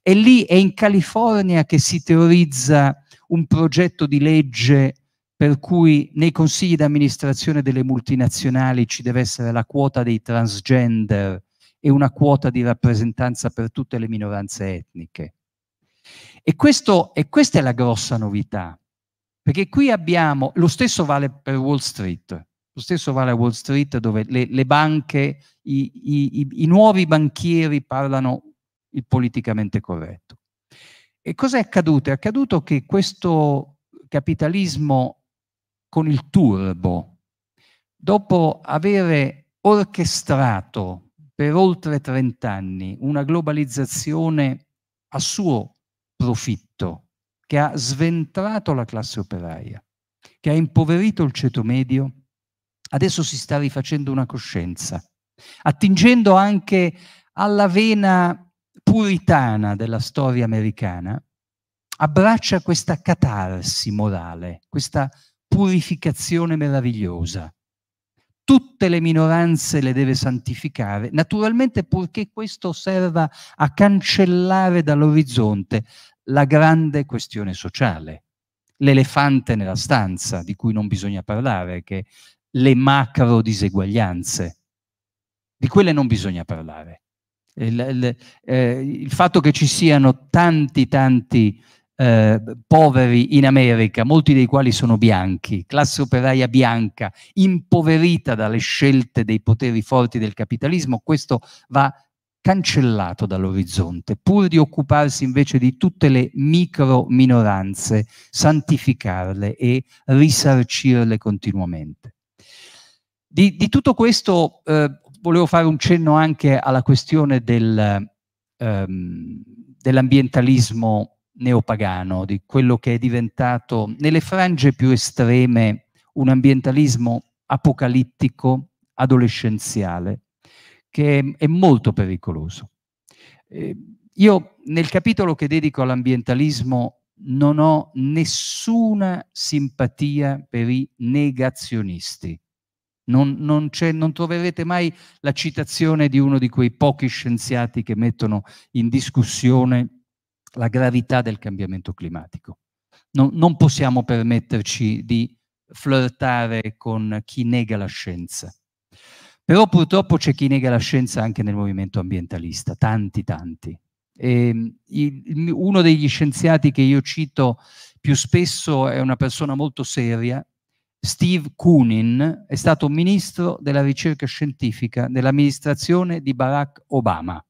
E lì è in California che si teorizza un progetto di legge per cui nei consigli di amministrazione delle multinazionali ci deve essere la quota dei transgender e una quota di rappresentanza per tutte le minoranze etniche. E, questo, e questa è la grossa novità, perché qui abbiamo, lo stesso vale per Wall Street, lo stesso vale a Wall Street dove le, le banche, i, i, i, nuovi banchieri parlano il politicamente corretto. E cosa è accaduto? È accaduto che questo capitalismo con il turbo, dopo avere orchestrato per oltre 30 anni una globalizzazione a suo profitto che ha sventrato la classe operaia, che ha impoverito il ceto medio, adesso si sta rifacendo una coscienza, attingendo anche alla vena puritana della storia americana, abbraccia questa catarsi morale, questa purificazione meravigliosa. Tutte le minoranze le deve santificare, naturalmente purché questo serva a cancellare dall'orizzonte la grande questione sociale, l'elefante nella stanza di cui non bisogna parlare, che le macro diseguaglianze, di quelle non bisogna parlare. Il, il, eh, il fatto che ci siano tanti, tanti eh, poveri in America, molti dei quali sono bianchi, classe operaia bianca, impoverita dalle scelte dei poteri forti del capitalismo, questo va cancellato dall'orizzonte, pur di occuparsi invece di tutte le micro minoranze, santificarle e risarcirle continuamente. Di, di tutto questo eh, volevo fare un cenno anche alla questione del, ehm, dell'ambientalismo neopagano, di quello che è diventato nelle frange più estreme un ambientalismo apocalittico, adolescenziale, che è molto pericoloso. Eh, io nel capitolo che dedico all'ambientalismo non ho nessuna simpatia per i negazionisti. Non, non, non, troverete mai la citazione di uno di quei pochi scienziati che mettono in discussione la gravità del cambiamento climatico. Non, non possiamo permetterci di flirtare con chi nega la scienza. Però purtroppo c'è chi nega la scienza anche nel movimento ambientalista, tanti, tanti. E, il, uno degli scienziati che io cito più spesso è una persona molto seria, Steve Koonin, è stato ministro della ricerca scientifica dell'amministrazione di Barack Obama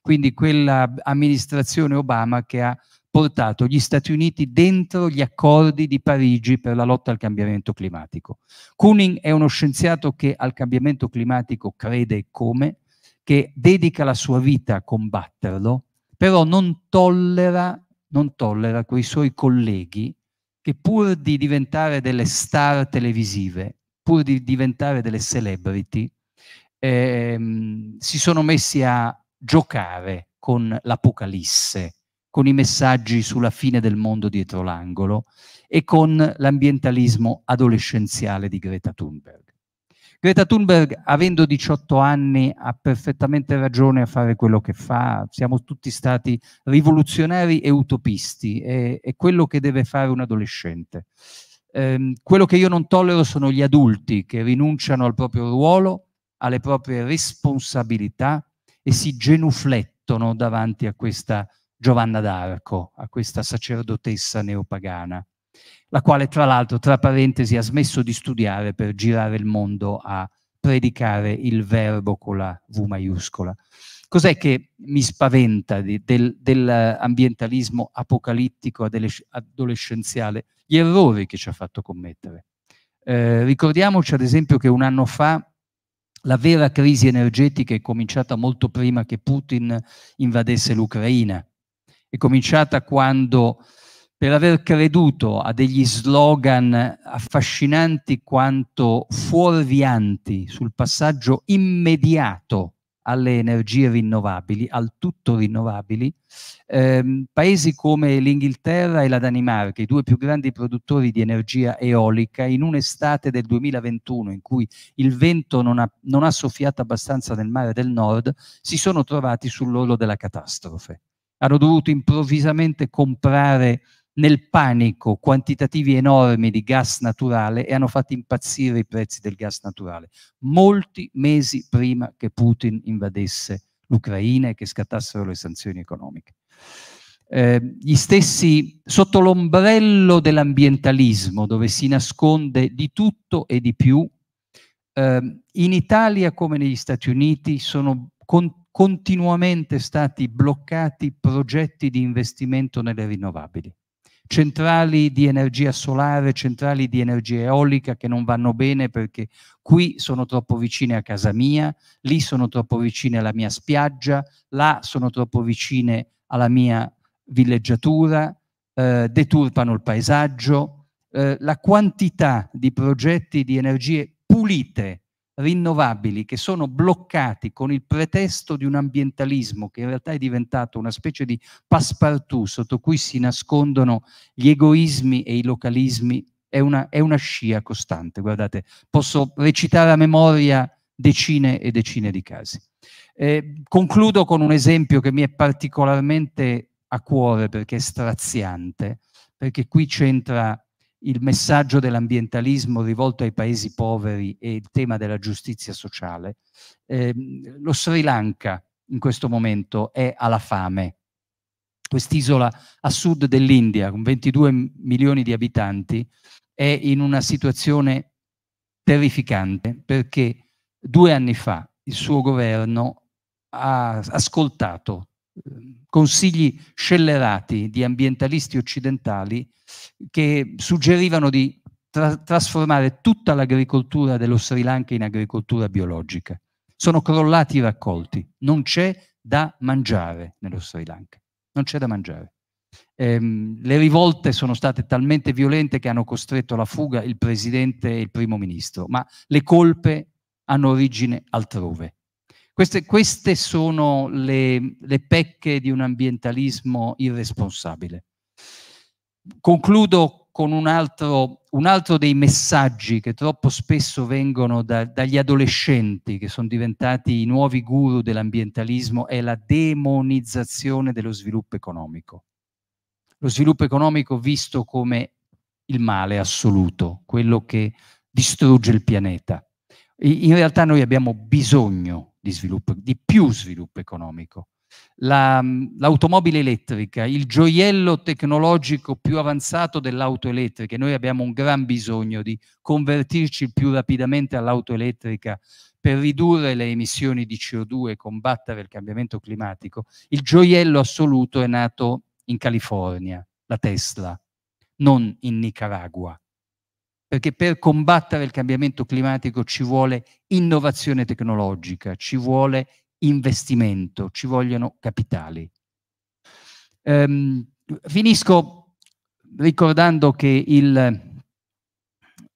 quindi quella amministrazione Obama che ha portato gli Stati Uniti dentro gli accordi di Parigi per la lotta al cambiamento climatico. Kuning è uno scienziato che al cambiamento climatico crede come, che dedica la sua vita a combatterlo, però non tollera, non tollera quei suoi colleghi che pur di diventare delle star televisive, pur di diventare delle celebrity, ehm, si sono messi a giocare con l'Apocalisse, con i messaggi sulla fine del mondo dietro l'angolo e con l'ambientalismo adolescenziale di Greta Thunberg. Greta Thunberg, avendo 18 anni, ha perfettamente ragione a fare quello che fa. Siamo tutti stati rivoluzionari e utopisti, è, è quello che deve fare un adolescente. Eh, quello che io non tollero sono gli adulti che rinunciano al proprio ruolo, alle proprie responsabilità e si genuflettono davanti a questa Giovanna d'Arco, a questa sacerdotessa neopagana, la quale tra l'altro, tra parentesi, ha smesso di studiare per girare il mondo a predicare il verbo con la V maiuscola. Cos'è che mi spaventa di, del, dell'ambientalismo apocalittico adolescenziale? Gli errori che ci ha fatto commettere. Eh, ricordiamoci ad esempio che un anno fa la vera crisi energetica è cominciata molto prima che Putin invadesse l'Ucraina. È cominciata quando, per aver creduto a degli slogan affascinanti quanto fuorvianti sul passaggio immediato alle energie rinnovabili, al tutto rinnovabili, ehm, paesi come l'Inghilterra e la Danimarca, i due più grandi produttori di energia eolica, in un'estate del 2021 in cui il vento non ha, non ha soffiato abbastanza nel mare del nord, si sono trovati sull'orlo della catastrofe. Hanno dovuto improvvisamente comprare nel panico quantitativi enormi di gas naturale e hanno fatto impazzire i prezzi del gas naturale, molti mesi prima che Putin invadesse l'Ucraina e che scattassero le sanzioni economiche. Eh, gli stessi sotto l'ombrello dell'ambientalismo, dove si nasconde di tutto e di più, eh, in Italia come negli Stati Uniti sono con, continuamente stati bloccati progetti di investimento nelle rinnovabili centrali di energia solare, centrali di energia eolica che non vanno bene perché qui sono troppo vicine a casa mia, lì sono troppo vicine alla mia spiaggia, là sono troppo vicine alla mia villeggiatura, eh, deturpano il paesaggio. Eh, la quantità di progetti di energie pulite rinnovabili che sono bloccati con il pretesto di un ambientalismo che in realtà è diventato una specie di passepartout sotto cui si nascondono gli egoismi e i localismi è una, è una scia costante, guardate, posso recitare a memoria decine e decine di casi. Eh, concludo con un esempio che mi è particolarmente a cuore perché è straziante, perché qui c'entra il messaggio dell'ambientalismo rivolto ai paesi poveri e il tema della giustizia sociale. Eh, lo Sri Lanka in questo momento è alla fame. Quest'isola a sud dell'India, con 22 milioni di abitanti, è in una situazione terrificante perché due anni fa il suo governo ha ascoltato consigli scellerati di ambientalisti occidentali che suggerivano di tra trasformare tutta l'agricoltura dello Sri Lanka in agricoltura biologica. Sono crollati i raccolti, non c'è da mangiare nello Sri Lanka, non c'è da mangiare. Ehm, le rivolte sono state talmente violente che hanno costretto alla fuga il presidente e il primo ministro, ma le colpe hanno origine altrove. Queste, queste sono le, le pecche di un ambientalismo irresponsabile. Concludo con un altro, un altro, dei messaggi che troppo spesso vengono da, dagli adolescenti che sono diventati i nuovi guru dell'ambientalismo, è la demonizzazione dello sviluppo economico. Lo sviluppo economico visto come il male assoluto, quello che distrugge il pianeta. In realtà noi abbiamo bisogno di, sviluppo, di più sviluppo economico la, l'automobile elettrica, il gioiello tecnologico più avanzato dell'auto elettrica, noi abbiamo un gran bisogno di convertirci più rapidamente all'auto elettrica per ridurre le emissioni di CO2 e combattere il cambiamento climatico, il gioiello assoluto è nato in California, la Tesla, non in Nicaragua. Perché per combattere il cambiamento climatico ci vuole innovazione tecnologica, ci vuole investimento, ci vogliono capitali. Um, finisco ricordando che il,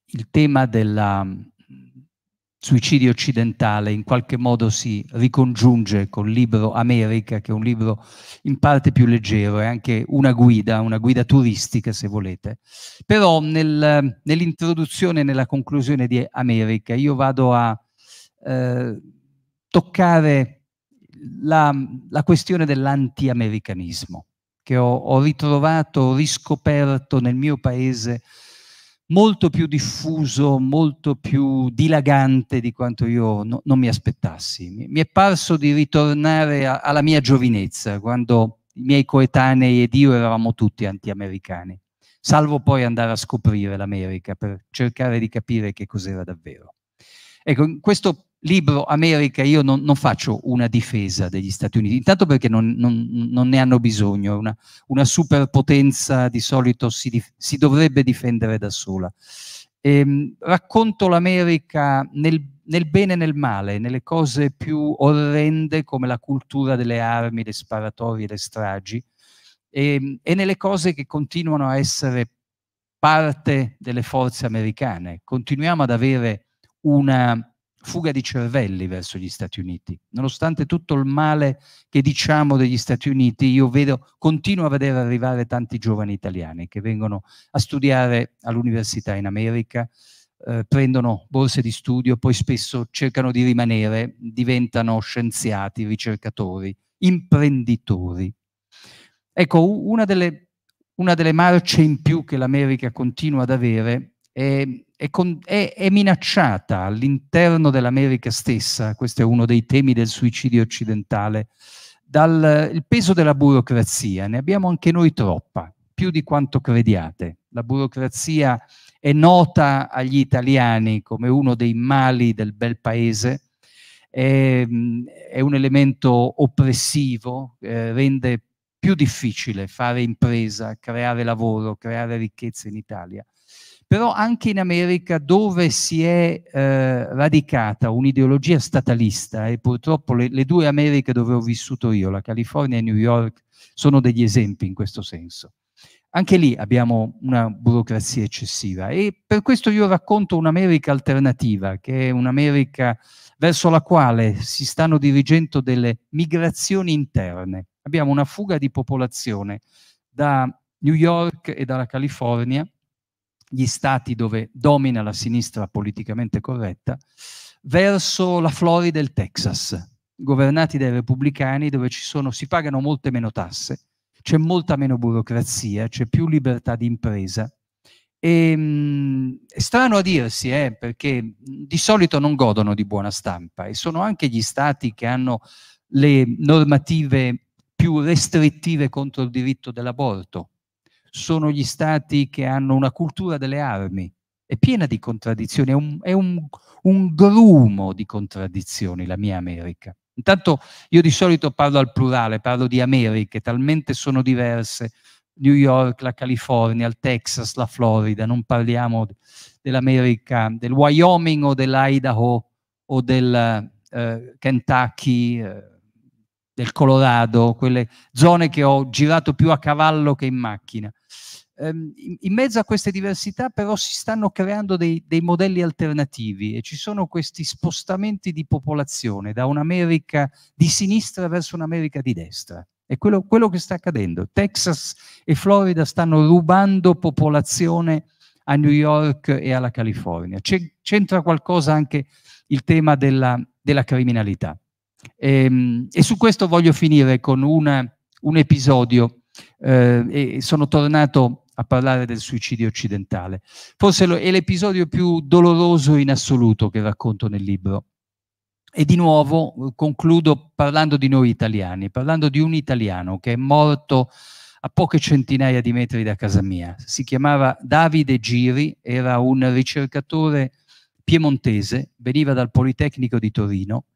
il tema del mm, suicidio occidentale in qualche modo si ricongiunge col libro America, che è un libro in parte più leggero, è anche una guida, una guida turistica se volete. Però nel, nell'introduzione e nella conclusione di America io vado a eh, toccare la, la questione dell'anti-americanismo, che ho, ho ritrovato, riscoperto nel mio paese molto più diffuso, molto più dilagante di quanto io no, non mi aspettassi. Mi, mi, è parso di ritornare a, alla mia giovinezza, quando i miei coetanei ed io eravamo tutti anti-americani, salvo poi andare a scoprire l'America per cercare di capire che cos'era davvero. Ecco, in questo libro America io non, non, faccio una difesa degli Stati Uniti, intanto perché non, non, non ne hanno bisogno, una, una superpotenza di solito si, si, dovrebbe difendere da sola. Ehm, racconto l'America nel, nel, bene e nel male, nelle cose più orrende come la cultura delle armi, le sparatorie, le stragi, e, ehm, e nelle cose che continuano a essere parte delle forze americane. Continuiamo ad avere una fuga di cervelli verso gli Stati Uniti. Nonostante tutto il male che diciamo degli Stati Uniti, io vedo, continuo a vedere arrivare tanti giovani italiani che vengono a studiare all'università in America, eh, prendono borse di studio, poi spesso cercano di rimanere, diventano scienziati, ricercatori, imprenditori. Ecco, una delle, una delle marce in più che l'America continua ad avere è è, con, è minacciata all'interno dell'America stessa, questo è uno dei temi del suicidio occidentale, dal peso della burocrazia. Ne abbiamo anche noi troppa, più di quanto crediate. La burocrazia è nota agli italiani come uno dei mali del bel paese, è, è un elemento oppressivo, eh, rende più difficile fare impresa, creare lavoro, creare ricchezza in Italia però anche in America dove si è eh, radicata un'ideologia statalista e purtroppo le, le, due Americhe dove ho vissuto io, la California e New York, sono degli esempi in questo senso. Anche lì abbiamo una burocrazia eccessiva e per questo io racconto un'America alternativa, che è un'America verso la quale si stanno dirigendo delle migrazioni interne. Abbiamo una fuga di popolazione da New York e dalla California gli stati dove domina la sinistra politicamente corretta, verso la Florida e il Texas, governati dai repubblicani dove sono, si pagano molte meno tasse, c'è molta meno burocrazia, c'è più libertà di impresa. E, mh, mm, è strano a dirsi, eh, perché di solito non godono di buona stampa e sono anche gli stati che hanno le normative più restrittive contro il diritto dell'aborto. Sono gli stati che hanno una cultura delle armi, è piena di contraddizioni, è un, è un, un grumo di contraddizioni la mia America. Intanto io di solito parlo al plurale, parlo di Americhe, talmente sono diverse, New York, la California, il Texas, la Florida, non parliamo dell'America, del Wyoming o dell'Idaho o del eh, Kentucky, eh, del Colorado, quelle zone che ho girato più a cavallo che in macchina. In, in, mezzo a queste diversità però si stanno creando dei, dei, modelli alternativi e ci sono questi spostamenti di popolazione da un'America di sinistra verso un'America di destra. È quello, quello che sta accadendo. Texas e Florida stanno rubando popolazione a New York e alla California. c'entra qualcosa anche il tema della, della criminalità. E, ehm, e, su questo voglio finire con una, un episodio. Eh, e sono tornato a parlare del suicidio occidentale. Forse lo, è l'episodio più doloroso in assoluto che racconto nel libro. E di nuovo concludo parlando di noi italiani, parlando di un italiano che è morto a poche centinaia di metri da casa mia. Si chiamava Davide Giri, era un ricercatore piemontese, veniva dal Politecnico di Torino,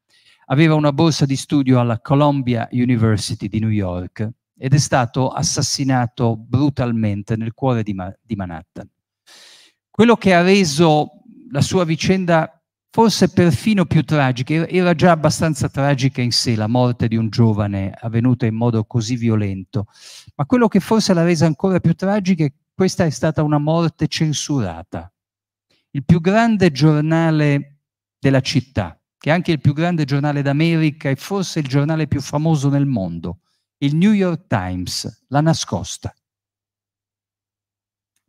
aveva una borsa di studio alla Columbia University di New York ed è stato assassinato brutalmente nel cuore di, Ma di Manhattan. Quello che ha reso la sua vicenda forse perfino più tragica, era già abbastanza tragica in sé la morte di un giovane avvenuta in modo così violento, ma quello che forse l'ha resa ancora più tragica è che questa è stata una morte censurata. Il più grande giornale della città, che è anche il più grande giornale d'America e forse il giornale più famoso nel mondo, il New York Times, l'ha nascosta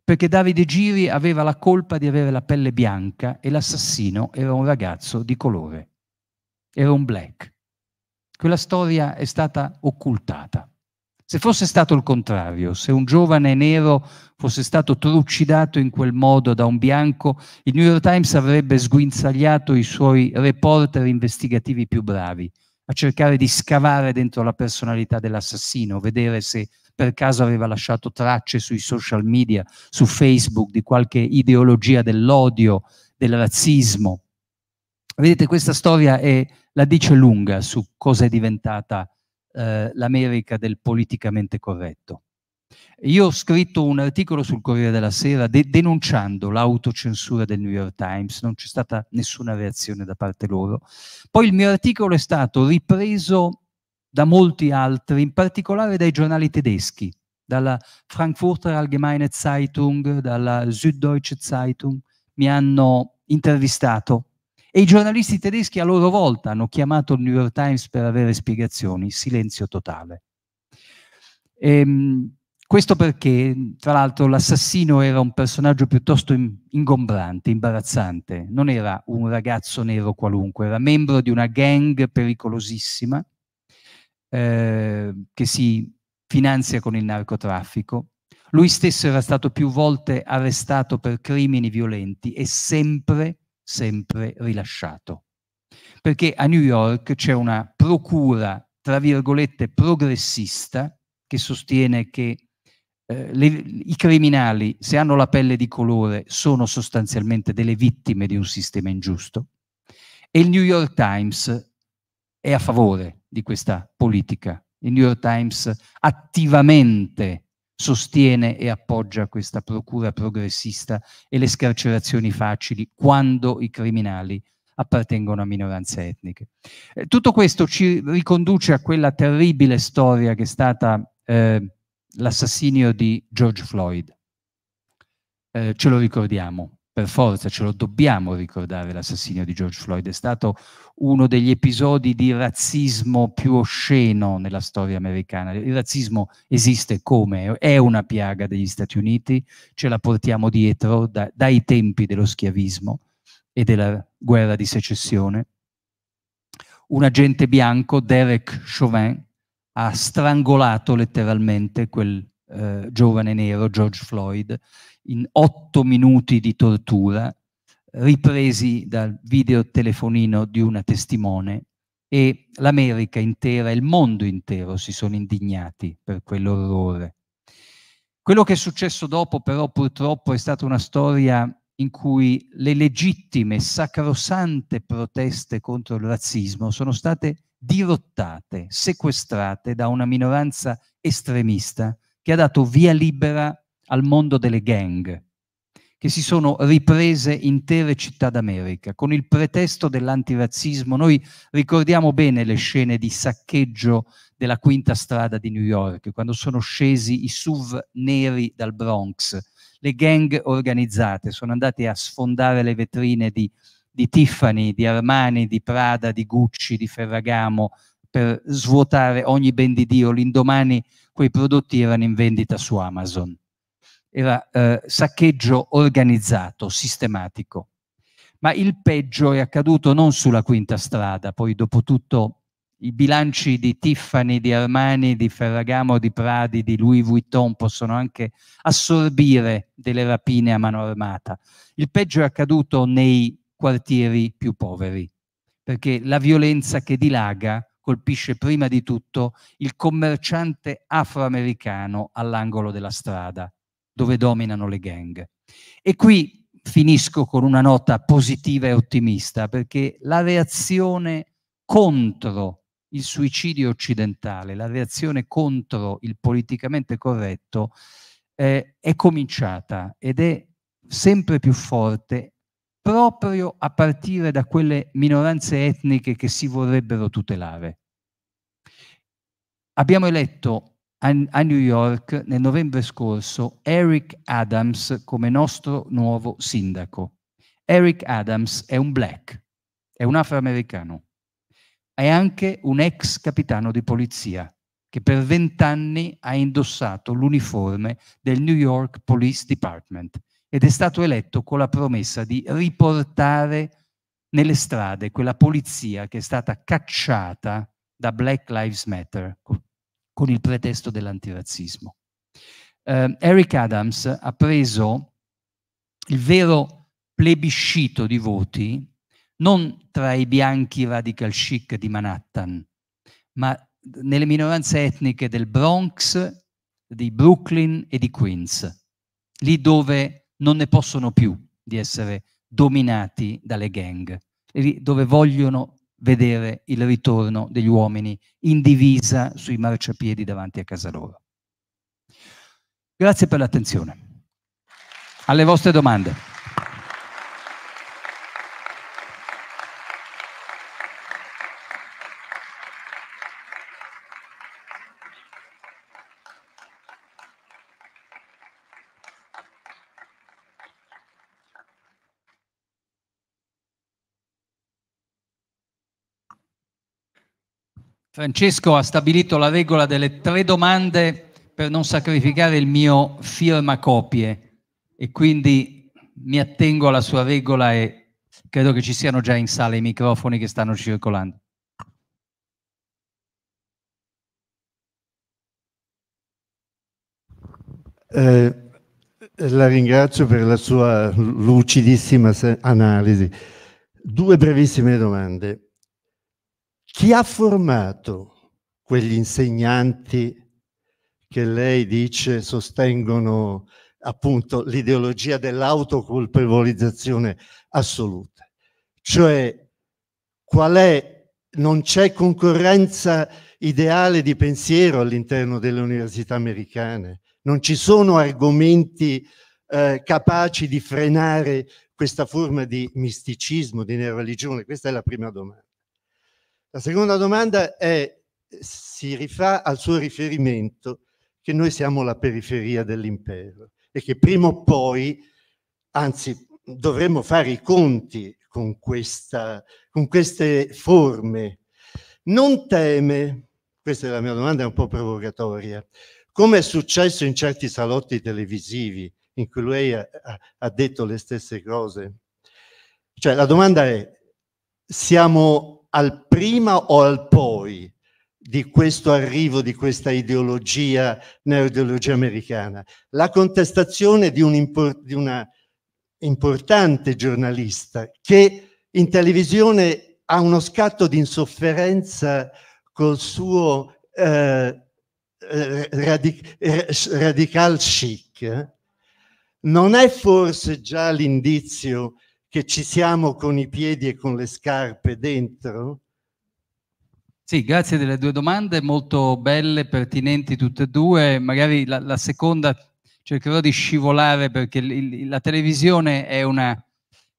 perché Davide Giri aveva la colpa di avere la pelle bianca e l'assassino era un ragazzo di colore, era un black. Quella storia è stata occultata. Se fosse stato il contrario, se un giovane nero fosse stato trucidato in quel modo da un bianco, il New York Times avrebbe sguinzagliato i suoi reporter investigativi più bravi a cercare di scavare dentro la personalità dell'assassino, vedere se per caso aveva lasciato tracce sui social media, su Facebook, di qualche ideologia dell'odio, del razzismo. Vedete, questa storia è, la dice lunga su cosa è diventata eh, l'America del politicamente corretto. Io ho scritto un articolo sul Corriere della Sera de denunciando l'autocensura del New York Times, non c'è stata nessuna reazione da parte loro. Poi il mio articolo è stato ripreso da molti altri, in particolare dai giornali tedeschi, dalla Frankfurter Allgemeine Zeitung, dalla Süddeutsche Zeitung, mi hanno intervistato e i giornalisti tedeschi a loro volta hanno chiamato il New York Times per avere spiegazioni, silenzio totale. Ehm, questo perché, tra l'altro, l'assassino era un personaggio piuttosto ingombrante, imbarazzante, non era un ragazzo nero qualunque, era membro di una gang pericolosissima eh, che si finanzia con il narcotraffico. Lui stesso era stato più volte arrestato per crimini violenti e sempre, sempre rilasciato. Perché a New York c'è una procura, tra virgolette, progressista che sostiene che eh, le, i criminali, se hanno la pelle di colore, sono sostanzialmente delle vittime di un sistema ingiusto. E il New York Times è a favore di questa politica. Il New York Times attivamente sostiene e appoggia questa procura progressista e le scarcerazioni facili quando i criminali appartengono a minoranze etniche. Eh, tutto questo ci riconduce a quella terribile storia che è stata eh, l'assassinio di George Floyd. Eh, ce lo ricordiamo. per forza, ce lo dobbiamo ricordare, l'assassinio di George Floyd. È stato uno degli episodi di razzismo più osceno nella storia americana. Il razzismo esiste come? È una piaga degli Stati Uniti, ce la portiamo dietro da, dai tempi dello schiavismo e della guerra di secessione. Un agente bianco, Derek Chauvin, ha strangolato letteralmente quel eh, giovane nero, George Floyd, in otto minuti di tortura, ripresi dal videotelefonino di una testimone e l'America intera, il mondo intero si sono indignati per quell'orrore. Quello che è successo dopo però purtroppo è stata una storia in cui le legittime, sacrosante proteste contro il razzismo sono state dirottate, sequestrate da una minoranza estremista che ha dato via libera al mondo delle gang, che si sono riprese intere città d'America con il pretesto dell'antirazzismo. Noi ricordiamo bene le scene di saccheggio della quinta strada di New York, quando sono scesi i SUV neri dal Bronx. Le gang organizzate sono andate a sfondare le vetrine di, di Tiffany, di Armani, di Prada, di Gucci, di Ferragamo, per svuotare ogni ben di Dio. L'indomani quei prodotti erano in vendita su Amazon era eh, saccheggio organizzato, sistematico. Ma il peggio è accaduto non sulla quinta strada, poi dopo tutto i bilanci di Tiffany, di Armani, di Ferragamo, di Pradi, di Louis Vuitton possono anche assorbire delle rapine a mano armata. Il peggio è accaduto nei quartieri più poveri, perché la violenza che dilaga colpisce prima di tutto il commerciante afroamericano all'angolo della strada, dove dominano le gang. E qui finisco con una nota positiva e ottimista, perché la reazione contro il suicidio occidentale, la reazione contro il politicamente corretto eh, è cominciata ed è sempre più forte proprio a partire da quelle minoranze etniche che si vorrebbero tutelare. Abbiamo eletto a, New York nel novembre scorso Eric Adams come nostro nuovo sindaco. Eric Adams è un black, è un afroamericano, è anche un ex capitano di polizia che per vent'anni ha indossato l'uniforme del New York Police Department ed è stato eletto con la promessa di riportare nelle strade quella polizia che è stata cacciata da Black Lives Matter, con il pretesto dell'antirazzismo. Eh, Eric Adams ha preso il vero plebiscito di voti non tra i bianchi radical chic di Manhattan, ma nelle minoranze etniche del Bronx, di Brooklyn e di Queens, lì dove non ne possono più di essere dominati dalle gang, dove vogliono vedere il ritorno degli uomini in divisa sui marciapiedi davanti a casa loro. Grazie per l'attenzione. Alle vostre domande. Francesco ha stabilito la regola delle tre domande per non sacrificare il mio firmacopie e quindi mi attengo alla sua regola e credo che ci siano già in sala i microfoni che stanno circolando. Eh, la ringrazio per la sua lucidissima analisi. Due brevissime domande. Chi ha formato quegli insegnanti che lei dice sostengono appunto l'ideologia dell'autocolpevolizzazione assoluta? Cioè, qual è, non c'è concorrenza ideale di pensiero all'interno delle università americane, non ci sono argomenti eh, capaci di frenare questa forma di misticismo, di neoreligione? Questa è la prima domanda. La seconda domanda è, si rifà al suo riferimento che noi siamo la periferia dell'impero e che prima o poi, anzi dovremmo fare i conti con, questa, con queste forme. Non teme, questa è la mia domanda, è un po' provocatoria, come è successo in certi salotti televisivi in cui lei ha, ha detto le stesse cose? Cioè la domanda è, siamo al prima o al poi di questo arrivo di questa ideologia, neoideologia americana? La contestazione di, un impor- di una importante giornalista che in televisione ha uno scatto di insofferenza col suo eh, eh radic- eh, radical chic, non è forse già l'indizio che ci siamo con i piedi e con le scarpe dentro? Sì, grazie delle due domande, molto belle, pertinenti tutte e due. Magari la, la seconda cercherò di scivolare perché il, la televisione è una,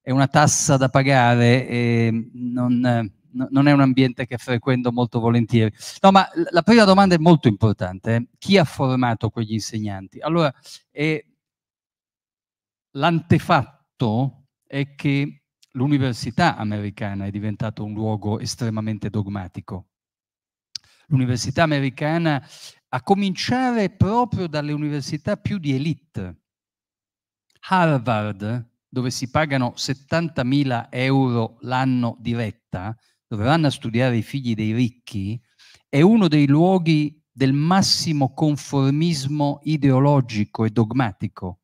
è una, tassa da pagare e non, non, è un ambiente che frequento molto volentieri. No, ma la prima domanda è molto importante. Eh? Chi ha formato quegli insegnanti? Allora, eh, l'antefatto è che l'università americana è diventata un luogo estremamente dogmatico. L'università americana, a cominciare proprio dalle università più di elite, Harvard, dove si pagano 70.000 euro l'anno di retta, dove vanno a studiare i figli dei ricchi, è uno dei luoghi del massimo conformismo ideologico e dogmatico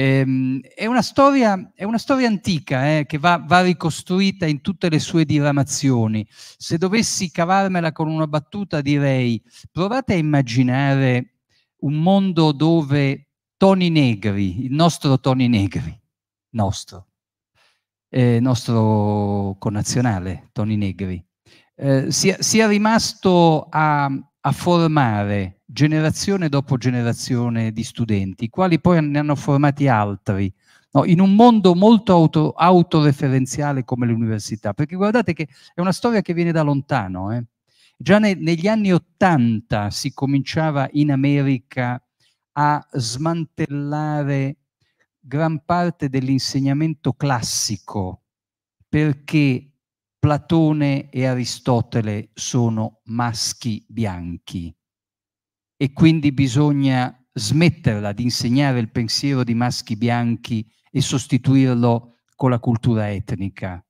Ehm, è, una storia, è, una storia, antica eh, che va, va, ricostruita in tutte le sue diramazioni. Se dovessi cavarmela con una battuta direi provate a immaginare un mondo dove Tony Negri, il nostro Tony Negri, nostro, eh, nostro connazionale Tony Negri, eh, sia, sia, rimasto a, a formare generazione dopo generazione di studenti, i quali poi ne hanno formati altri, no? in un mondo molto auto, autoreferenziale come l'università, perché guardate che è una storia che viene da lontano. Eh? Già ne, negli anni Ottanta si cominciava in America a smantellare gran parte dell'insegnamento classico perché Platone e Aristotele sono maschi bianchi e quindi bisogna smetterla di insegnare il pensiero di maschi bianchi e sostituirlo con la cultura etnica.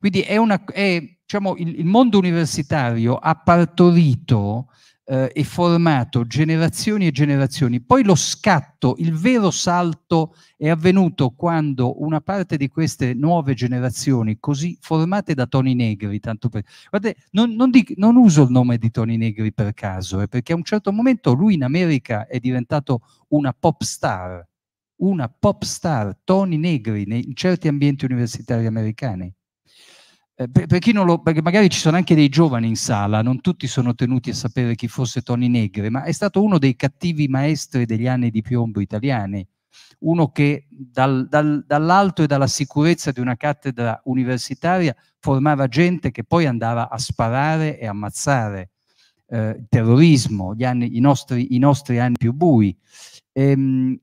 Quindi è una, è, diciamo, il, il mondo universitario ha partorito eh, e formato generazioni e generazioni. Poi lo scatto, il vero salto è avvenuto quando una parte di queste nuove generazioni, così formate da Tony Negri, tanto per... Guardate, non, non, dico, non uso il nome di Tony Negri per caso, eh, perché a un certo momento lui in America è diventato una pop star, una pop star, Tony Negri, nei, in certi ambienti universitari americani. Eh, per, per, non lo, perché magari ci sono anche dei giovani in sala, non tutti sono tenuti a sapere chi fosse Tony Negri, ma è stato uno dei cattivi maestri degli anni di piombo italiani, uno che dal, dal, dall'alto e dalla sicurezza di una cattedra universitaria formava gente che poi andava a sparare e ammazzare. Eh, terrorismo, anni, i, nostri, i, nostri, anni più bui. Ehm,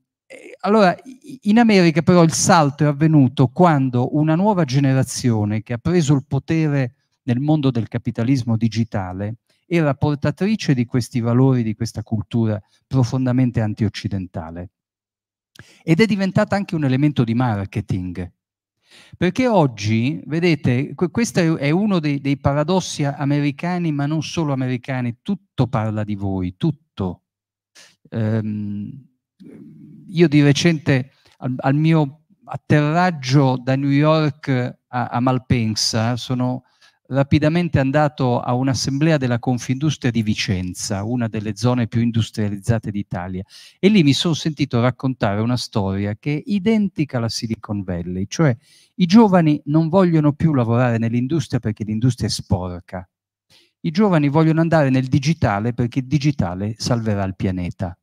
allora, in America però il salto è avvenuto quando una nuova generazione che ha preso il potere nel mondo del capitalismo digitale era portatrice di questi valori, di questa cultura profondamente antioccidentale. Ed è diventata anche un elemento di marketing. Perché oggi, vedete, questo è uno dei, dei paradossi americani, ma non solo americani, tutto parla di voi, tutto. Um, io di recente al, al, mio atterraggio da New York a, a Malpensa sono rapidamente andato a un'assemblea della Confindustria di Vicenza, una delle zone più industrializzate d'Italia, e lì mi sono sentito raccontare una storia che è identica alla Silicon Valley, cioè i giovani non vogliono più lavorare nell'industria perché l'industria è sporca. I giovani vogliono andare nel digitale perché il digitale salverà il pianeta.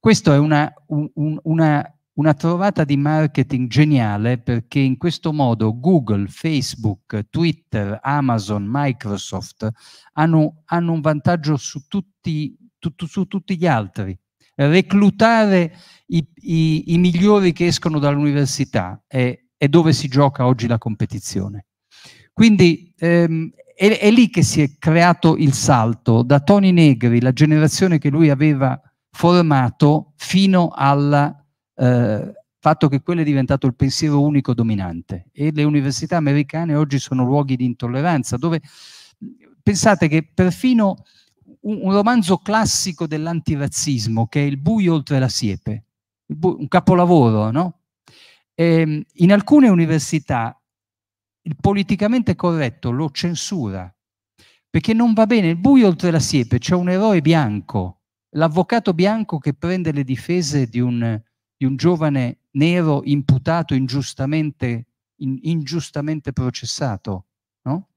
Questa è una, un, una, una trovata di marketing geniale perché in questo modo Google, Facebook, Twitter, Amazon, Microsoft hanno, hanno un vantaggio su tutti, tu, su tutti gli altri. reclutare i, i, i migliori che escono dall'università è, è, dove si gioca oggi la competizione. Quindi ehm, è, è, lì che si è creato il salto da Tony Negri, la generazione che lui aveva formato, fino al eh, fatto che quello è diventato il pensiero unico dominante. E le università americane oggi sono luoghi di intolleranza, dove pensate che perfino un, un romanzo classico dell'antirazzismo, che è Il buio oltre la siepe, un capolavoro, no? E, ehm, in alcune università il politicamente corretto lo censura, perché non va bene, il buio oltre la siepe, c'è un eroe bianco, l'avvocato bianco che prende le difese di un, di un giovane nero imputato ingiustamente, in, ingiustamente processato, no?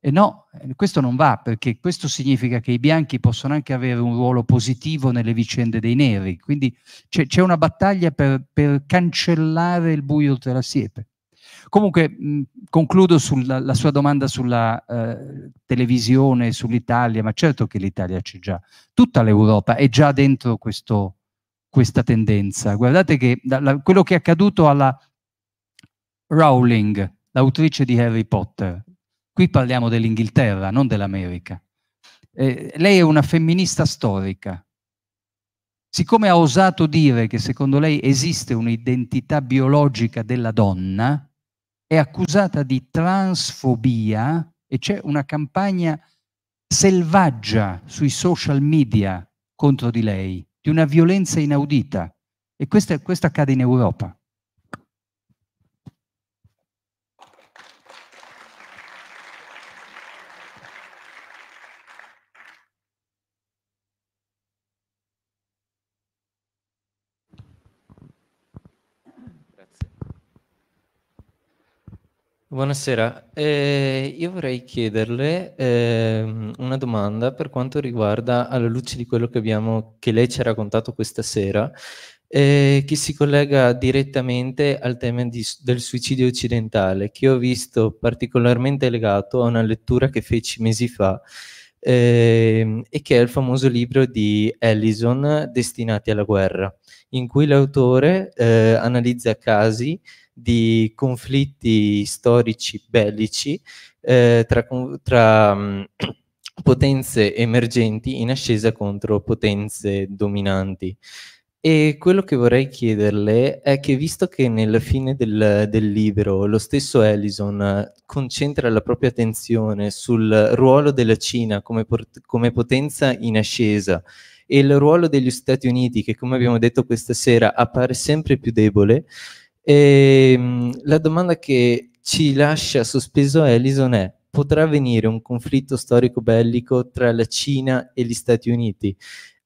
E no, eh, questo non va perché questo significa che i bianchi possono anche avere un ruolo positivo nelle vicende dei neri, quindi c'è, una battaglia per, per, cancellare il buio oltre la siepe. Comunque mh, concludo sulla sua domanda sulla eh, televisione, sull'Italia, ma certo che l'Italia c'è già, tutta l'Europa è già dentro questo, questa tendenza. Guardate che da, la, quello che è accaduto alla Rowling, l'autrice di Harry Potter, Qui parliamo dell'Inghilterra, non dell'America. Eh, lei è una femminista storica. Siccome ha osato dire che secondo lei esiste un'identità biologica della donna, è accusata di transfobia e c'è una campagna selvaggia sui social media contro di lei, di una violenza inaudita. E questo, questo accade in Europa. Buonasera, eh, io vorrei chiederle eh, una domanda per quanto riguarda, alla luce di quello che, abbiamo, che lei ci ha raccontato questa sera, eh, che si collega direttamente al tema di, del suicidio occidentale, che ho visto particolarmente legato a una lettura che feci mesi fa, ehm, e che è il famoso libro di Ellison, Destinati alla guerra, in cui l'autore eh, analizza casi di conflitti storici bellici eh, tra, tra um, potenze emergenti in ascesa contro potenze dominanti. E quello che vorrei chiederle è che visto che nella fine del, del libro lo stesso Ellison concentra la propria attenzione sul ruolo della Cina come, come potenza in ascesa e il ruolo degli Stati Uniti che come abbiamo detto questa sera appare sempre più debole, e, ehm, la domanda che ci lascia sospeso Ellison è potrà avvenire un conflitto storico bellico tra la Cina e gli Stati Uniti?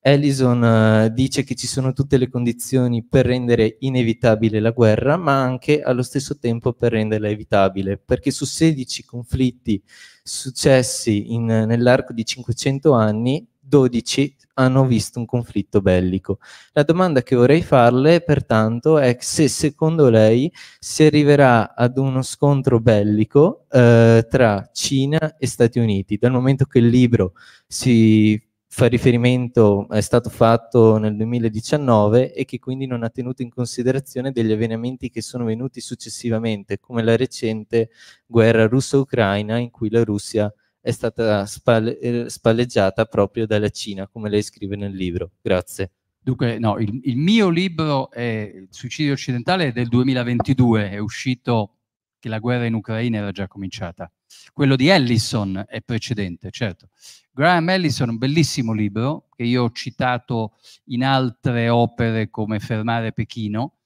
Ellison uh, dice che ci sono tutte le condizioni per rendere inevitabile la guerra, ma anche allo stesso tempo per renderla evitabile, perché su 16 conflitti successi in, nell'arco di 500 anni, 12 hanno visto un conflitto bellico. La domanda che vorrei farle, pertanto, è se secondo lei si arriverà ad uno scontro bellico eh, tra Cina e Stati Uniti, dal momento che il libro si fa riferimento, è stato fatto nel 2019 e che quindi non ha tenuto in considerazione degli avvenimenti che sono venuti successivamente, come la recente guerra russo-ucraina in cui la Russia è stata spalle, eh, spalleggiata proprio dalla Cina, come lei scrive nel libro. Grazie. Dunque, no, il, il mio libro è Il suicidio occidentale è del 2022, è uscito che la guerra in Ucraina era già cominciata. Quello di Ellison è precedente, certo. Graham Ellison, un bellissimo libro che io ho citato in altre opere come Fermare Pechino,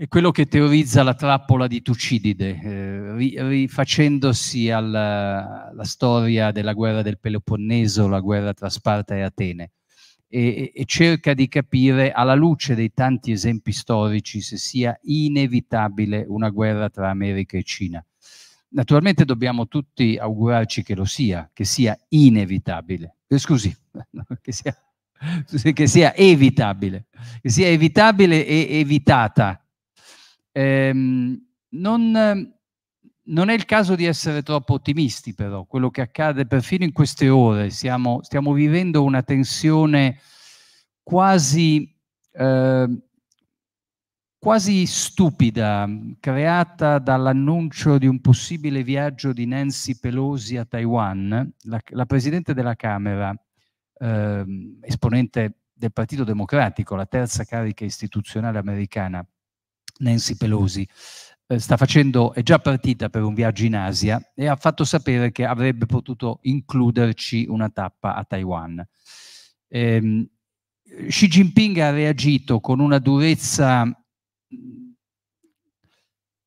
è quello che teorizza la trappola di Tucidide, eh, rifacendosi alla, alla, storia della guerra del Peloponneso, la guerra tra Sparta e Atene, e, e, cerca di capire alla luce dei tanti esempi storici se sia inevitabile una guerra tra America e Cina. Naturalmente dobbiamo tutti augurarci che lo sia, che sia inevitabile. Eh, scusi, che sia, che sia evitabile, che sia evitabile e evitata Ehm, non, non, è il caso di essere troppo ottimisti, però, quello che accade perfino in queste ore. Siamo, stiamo vivendo una tensione quasi eh, quasi stupida, creata dall'annuncio di un possibile viaggio di Nancy Pelosi a Taiwan, la, la Presidente della Camera, eh, esponente del Partito Democratico, la terza carica istituzionale americana, Nancy Pelosi, eh, sta facendo, è già partita per un viaggio in Asia e ha fatto sapere che avrebbe potuto includerci una tappa a Taiwan. Eh, Xi Jinping ha reagito con una durezza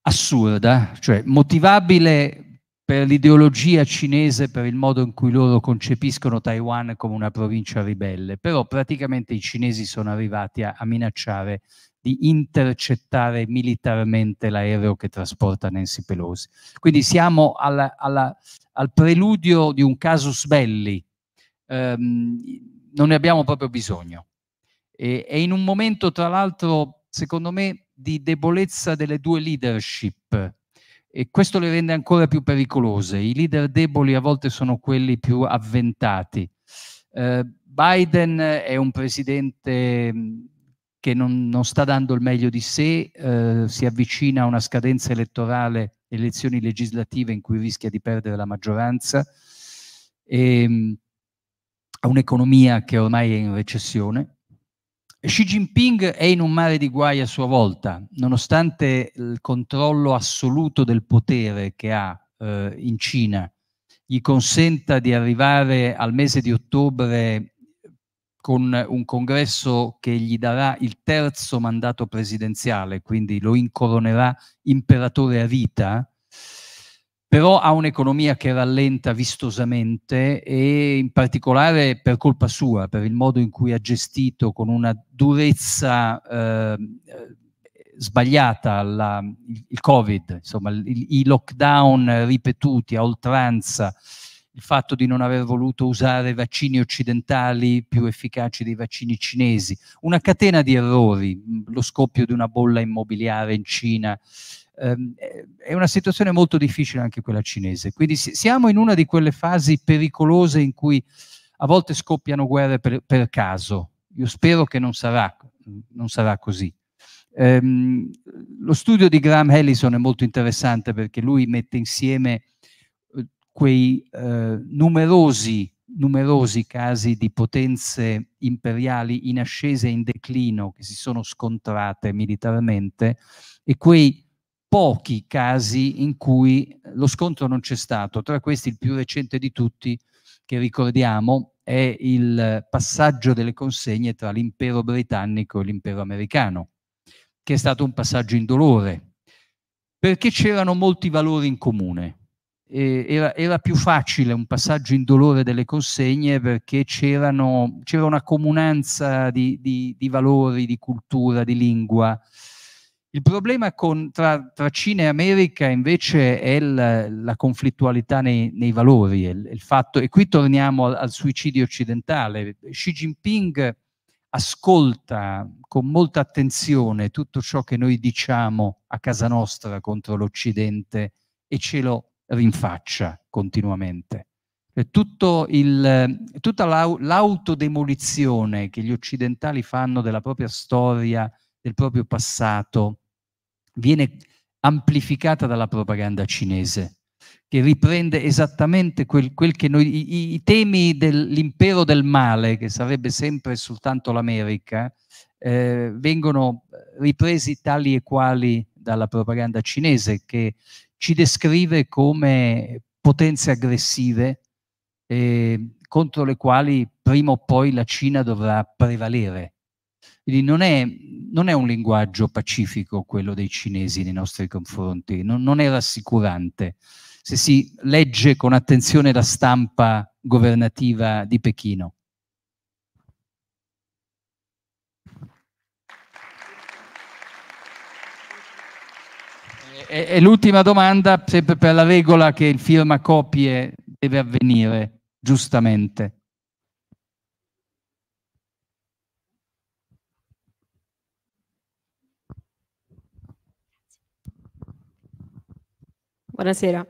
assurda, cioè motivabile per l'ideologia cinese, per il modo in cui loro concepiscono Taiwan come una provincia ribelle, però praticamente i cinesi sono arrivati a, a minacciare di intercettare militarmente l'aereo che trasporta Nancy Pelosi. Quindi siamo alla, alla, al preludio di un casus belli, um, non ne abbiamo proprio bisogno. E, e in un momento, tra l'altro, secondo me, di debolezza delle due leadership e questo le rende ancora più pericolose. I leader deboli a volte sono quelli più avventati. Eh, Biden è un presidente che non, non, sta dando il meglio di sé, eh, si avvicina a una scadenza elettorale, elezioni legislative in cui rischia di perdere la maggioranza, e, ha un'economia che ormai è in recessione, Xi Jinping è in un mare di guai a sua volta, nonostante il controllo assoluto del potere che ha eh, in Cina. Gli consenta di arrivare al mese di ottobre con un congresso che gli darà il terzo mandato presidenziale, quindi lo incoronerà imperatore a vita, però ha un'economia che rallenta vistosamente e in particolare per colpa sua, per il modo in cui ha gestito con una durezza eh, sbagliata la, il, il, Covid, insomma il, i lockdown ripetuti a oltranza, il fatto di non aver voluto usare vaccini occidentali più efficaci dei vaccini cinesi, una catena di errori, lo scoppio di una bolla immobiliare in Cina, ehm, è una situazione molto difficile anche quella cinese. Quindi siamo in una di quelle fasi pericolose in cui a volte scoppiano guerre per, per caso. Io spero che non sarà, non sarà così. Ehm, lo studio di Graham Allison è molto interessante perché lui mette insieme quei eh, numerosi, numerosi casi di potenze imperiali in ascesa e in declino che si sono scontrate militarmente e quei pochi casi in cui lo scontro non c'è stato. Tra questi il più recente di tutti, che ricordiamo, è il passaggio delle consegne tra l'impero britannico e l'impero americano, che è stato un passaggio indolore, perché c'erano molti valori in comune. Era, era, più facile un passaggio indolore delle consegne perché c'era una comunanza di, di, di valori, di cultura, di lingua, il problema con, tra, tra, Cina e America invece è il, la conflittualità nei, nei valori, il, il, fatto, e qui torniamo al, al, suicidio occidentale. Xi Jinping ascolta con molta attenzione tutto ciò che noi diciamo a casa nostra contro l'Occidente e ce lo rinfaccia continuamente. Il, tutta l'autodemolizione che gli occidentali fanno della propria storia, del proprio passato, viene amplificata dalla propaganda cinese, che riprende esattamente quel, quel che noi, i, i temi dell'impero del male, che sarebbe sempre soltanto l'America, eh, vengono ripresi tali e quali dalla propaganda cinese, che ci descrive come potenze aggressive eh, contro le quali prima o poi la Cina dovrà prevalere. Quindi non è, non è, un linguaggio pacifico quello dei cinesi nei nostri confronti, non, non è rassicurante. Se si legge con attenzione la stampa governativa di Pechino. E, e l'ultima domanda, sempre per la regola che il firma copie deve avvenire, giustamente. Buonasera.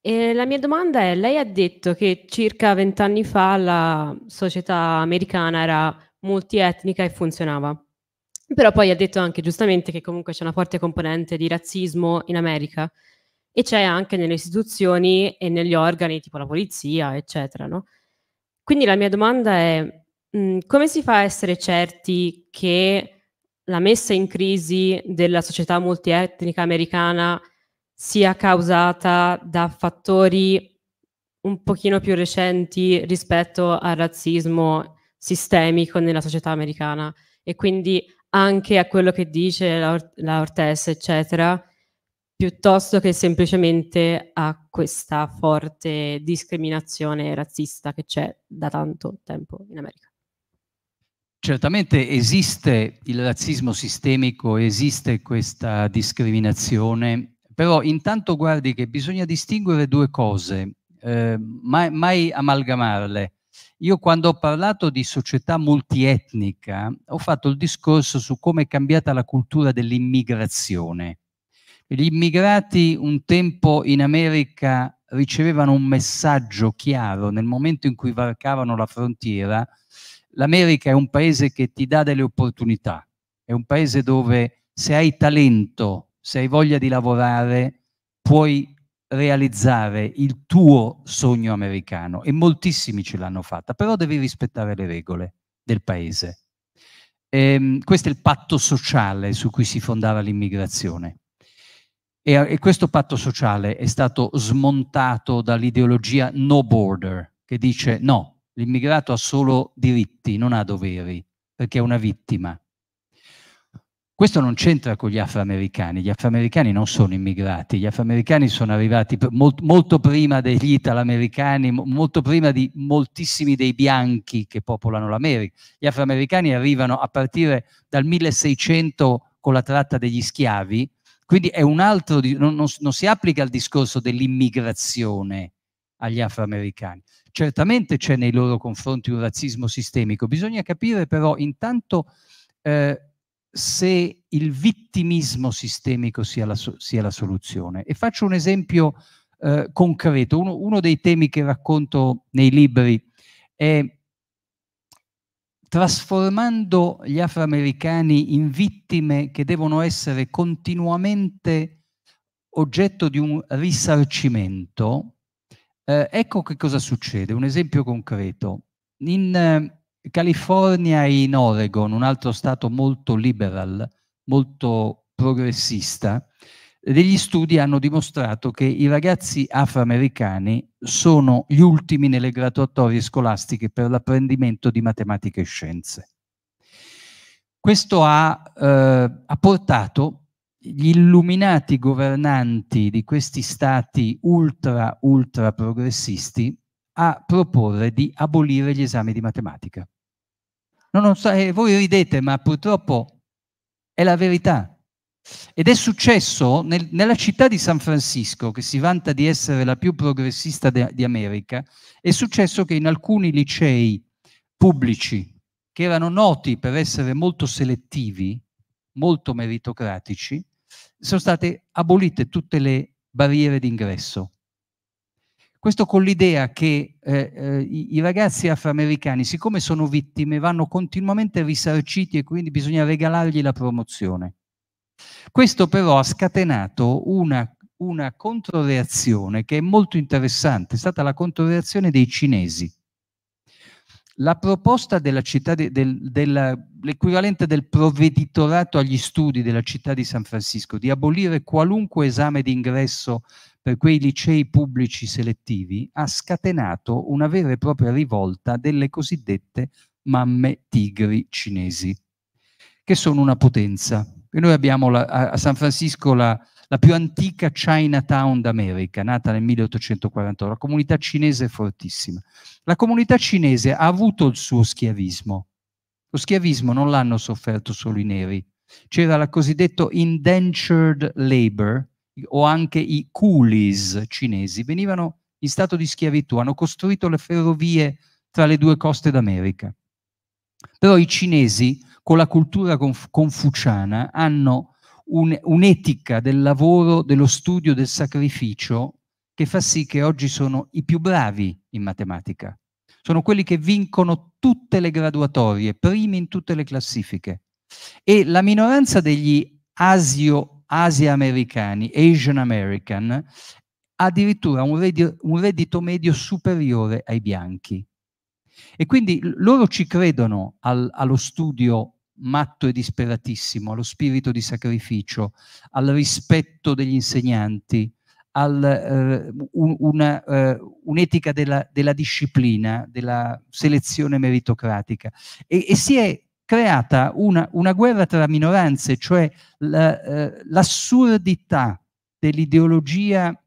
E la mia domanda è, lei ha detto che circa vent'anni fa la società americana era multietnica e funzionava. Però poi ha detto anche giustamente che comunque c'è una forte componente di razzismo in America e c'è anche nelle istituzioni e negli organi tipo la polizia, eccetera. No? Quindi la mia domanda è mh, mm, come si fa a essere certi che la messa in crisi della società multietnica americana sia causata da fattori un pochino più recenti rispetto al razzismo sistemico nella società americana e quindi anche a quello che dice la, Or- la Ortes, eccetera, piuttosto che semplicemente a questa forte discriminazione razzista che c'è da tanto tempo in America. Certamente esiste il razzismo sistemico, esiste questa discriminazione, però intanto guardi che bisogna distinguere due cose, eh, mai, mai amalgamarle. Io quando ho parlato di società multietnica ho fatto il discorso su come è cambiata la cultura dell'immigrazione. Gli immigrati un tempo in America ricevevano un messaggio chiaro nel momento in cui varcavano la frontiera. L'America è un paese che ti dà delle opportunità, è un paese dove se hai talento, se hai voglia di lavorare, puoi realizzare il tuo sogno americano e moltissimi ce l'hanno fatta, però devi rispettare le regole del paese. Ehm, questo è il patto sociale su cui si fondava l'immigrazione. E, e questo patto sociale è stato smontato dall'ideologia no border, che dice no, l'immigrato ha solo diritti, non ha doveri, perché è una vittima. Questo non c'entra con gli afroamericani, gli afroamericani non sono immigrati, gli afroamericani sono arrivati molt, molto prima degli italoamericani, molto prima di moltissimi dei bianchi che popolano l'America. Gli afroamericani arrivano a partire dal 1600 con la tratta degli schiavi, quindi è un altro, non, non, non si applica al discorso dell'immigrazione agli afroamericani. Certamente c'è nei loro confronti un razzismo sistemico, bisogna capire però intanto eh, se il vittimismo sistemico sia la, sia la soluzione. E faccio un esempio eh, concreto. Uno, uno, dei temi che racconto nei libri è trasformando gli afroamericani in vittime che devono essere continuamente oggetto di un risarcimento. Eh, ecco che cosa succede. Un esempio concreto. In, eh, California e in Oregon, un altro stato molto liberal, molto progressista, degli studi hanno dimostrato che i ragazzi afroamericani sono gli ultimi nelle graduatorie scolastiche per l'apprendimento di matematica e scienze. Questo ha, eh, ha portato gli illuminati governanti di questi stati ultra, ultra progressisti a proporre di abolire gli esami di matematica. No, non so, eh, voi ridete, ma purtroppo è la verità. Ed è successo nel, nella città di San Francisco, che si vanta di essere la più progressista de, di America, è successo che in alcuni licei pubblici, che erano noti per essere molto selettivi, molto meritocratici, sono state abolite tutte le barriere d'ingresso. Questo con l'idea che eh, eh, i, ragazzi afroamericani, siccome sono vittime, vanno continuamente risarciti e quindi bisogna regalargli la promozione. Questo però ha scatenato una, una controreazione che è molto interessante, è stata la controreazione dei cinesi. La proposta della città de, del, dell'equivalente del provveditorato agli studi della città di San Francisco di abolire qualunque esame d'ingresso per quei licei pubblici selettivi ha scatenato una vera e propria rivolta delle cosiddette mamme tigri cinesi, che sono una potenza. E noi abbiamo la, a San Francisco la, la più antica Chinatown d'America, nata nel 1848. La comunità cinese è fortissima. La comunità cinese ha avuto il suo schiavismo. Lo schiavismo non l'hanno sofferto solo i neri. C'era il cosiddetto indentured labor, o anche i coolies cinesi venivano in stato di schiavitù, hanno costruito le ferrovie tra le due coste d'America. Però i cinesi, con la cultura conf- confuciana, hanno un, un'etica del lavoro, dello studio, del sacrificio che fa sì che oggi sono i più bravi in matematica. Sono quelli che vincono tutte le graduatorie, primi in tutte le classifiche. e la minoranza degli asio, asia-americani, Asian American, addirittura un reddito, un reddito medio superiore ai bianchi. E quindi loro ci credono al, allo studio matto e disperatissimo, allo spirito di sacrificio, al rispetto degli insegnanti, al, eh, un, una, eh, un'etica della, della, disciplina, della selezione meritocratica. E, e si è creata una, una, guerra tra minoranze, cioè eh, l'assurdità dell'ideologia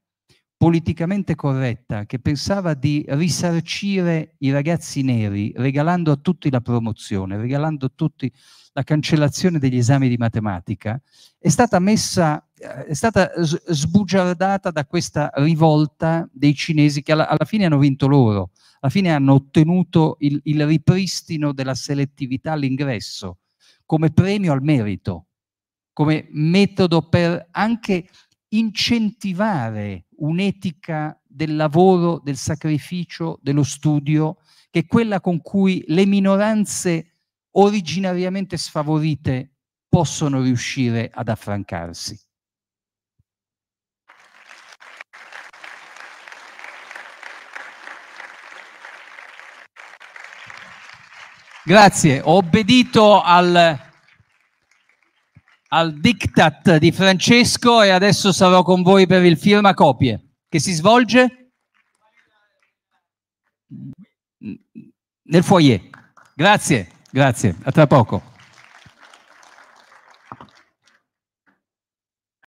politicamente corretta che pensava di risarcire i ragazzi neri regalando a tutti la promozione, regalando a tutti la cancellazione degli esami di matematica, è stata messa, eh, è stata sbugiardata da questa rivolta dei cinesi che alla, alla fine hanno vinto loro, alla fine hanno ottenuto il, il ripristino della selettività all'ingresso come premio al merito, come metodo per anche incentivare un'etica del lavoro, del sacrificio, dello studio, che è quella con cui le minoranze originariamente sfavorite possono riuscire ad affrancarsi. Grazie, ho obbedito al, al diktat di Francesco e adesso sarò con voi per il firma copie che si svolge nel foyer. Grazie. Grazie, a tra poco.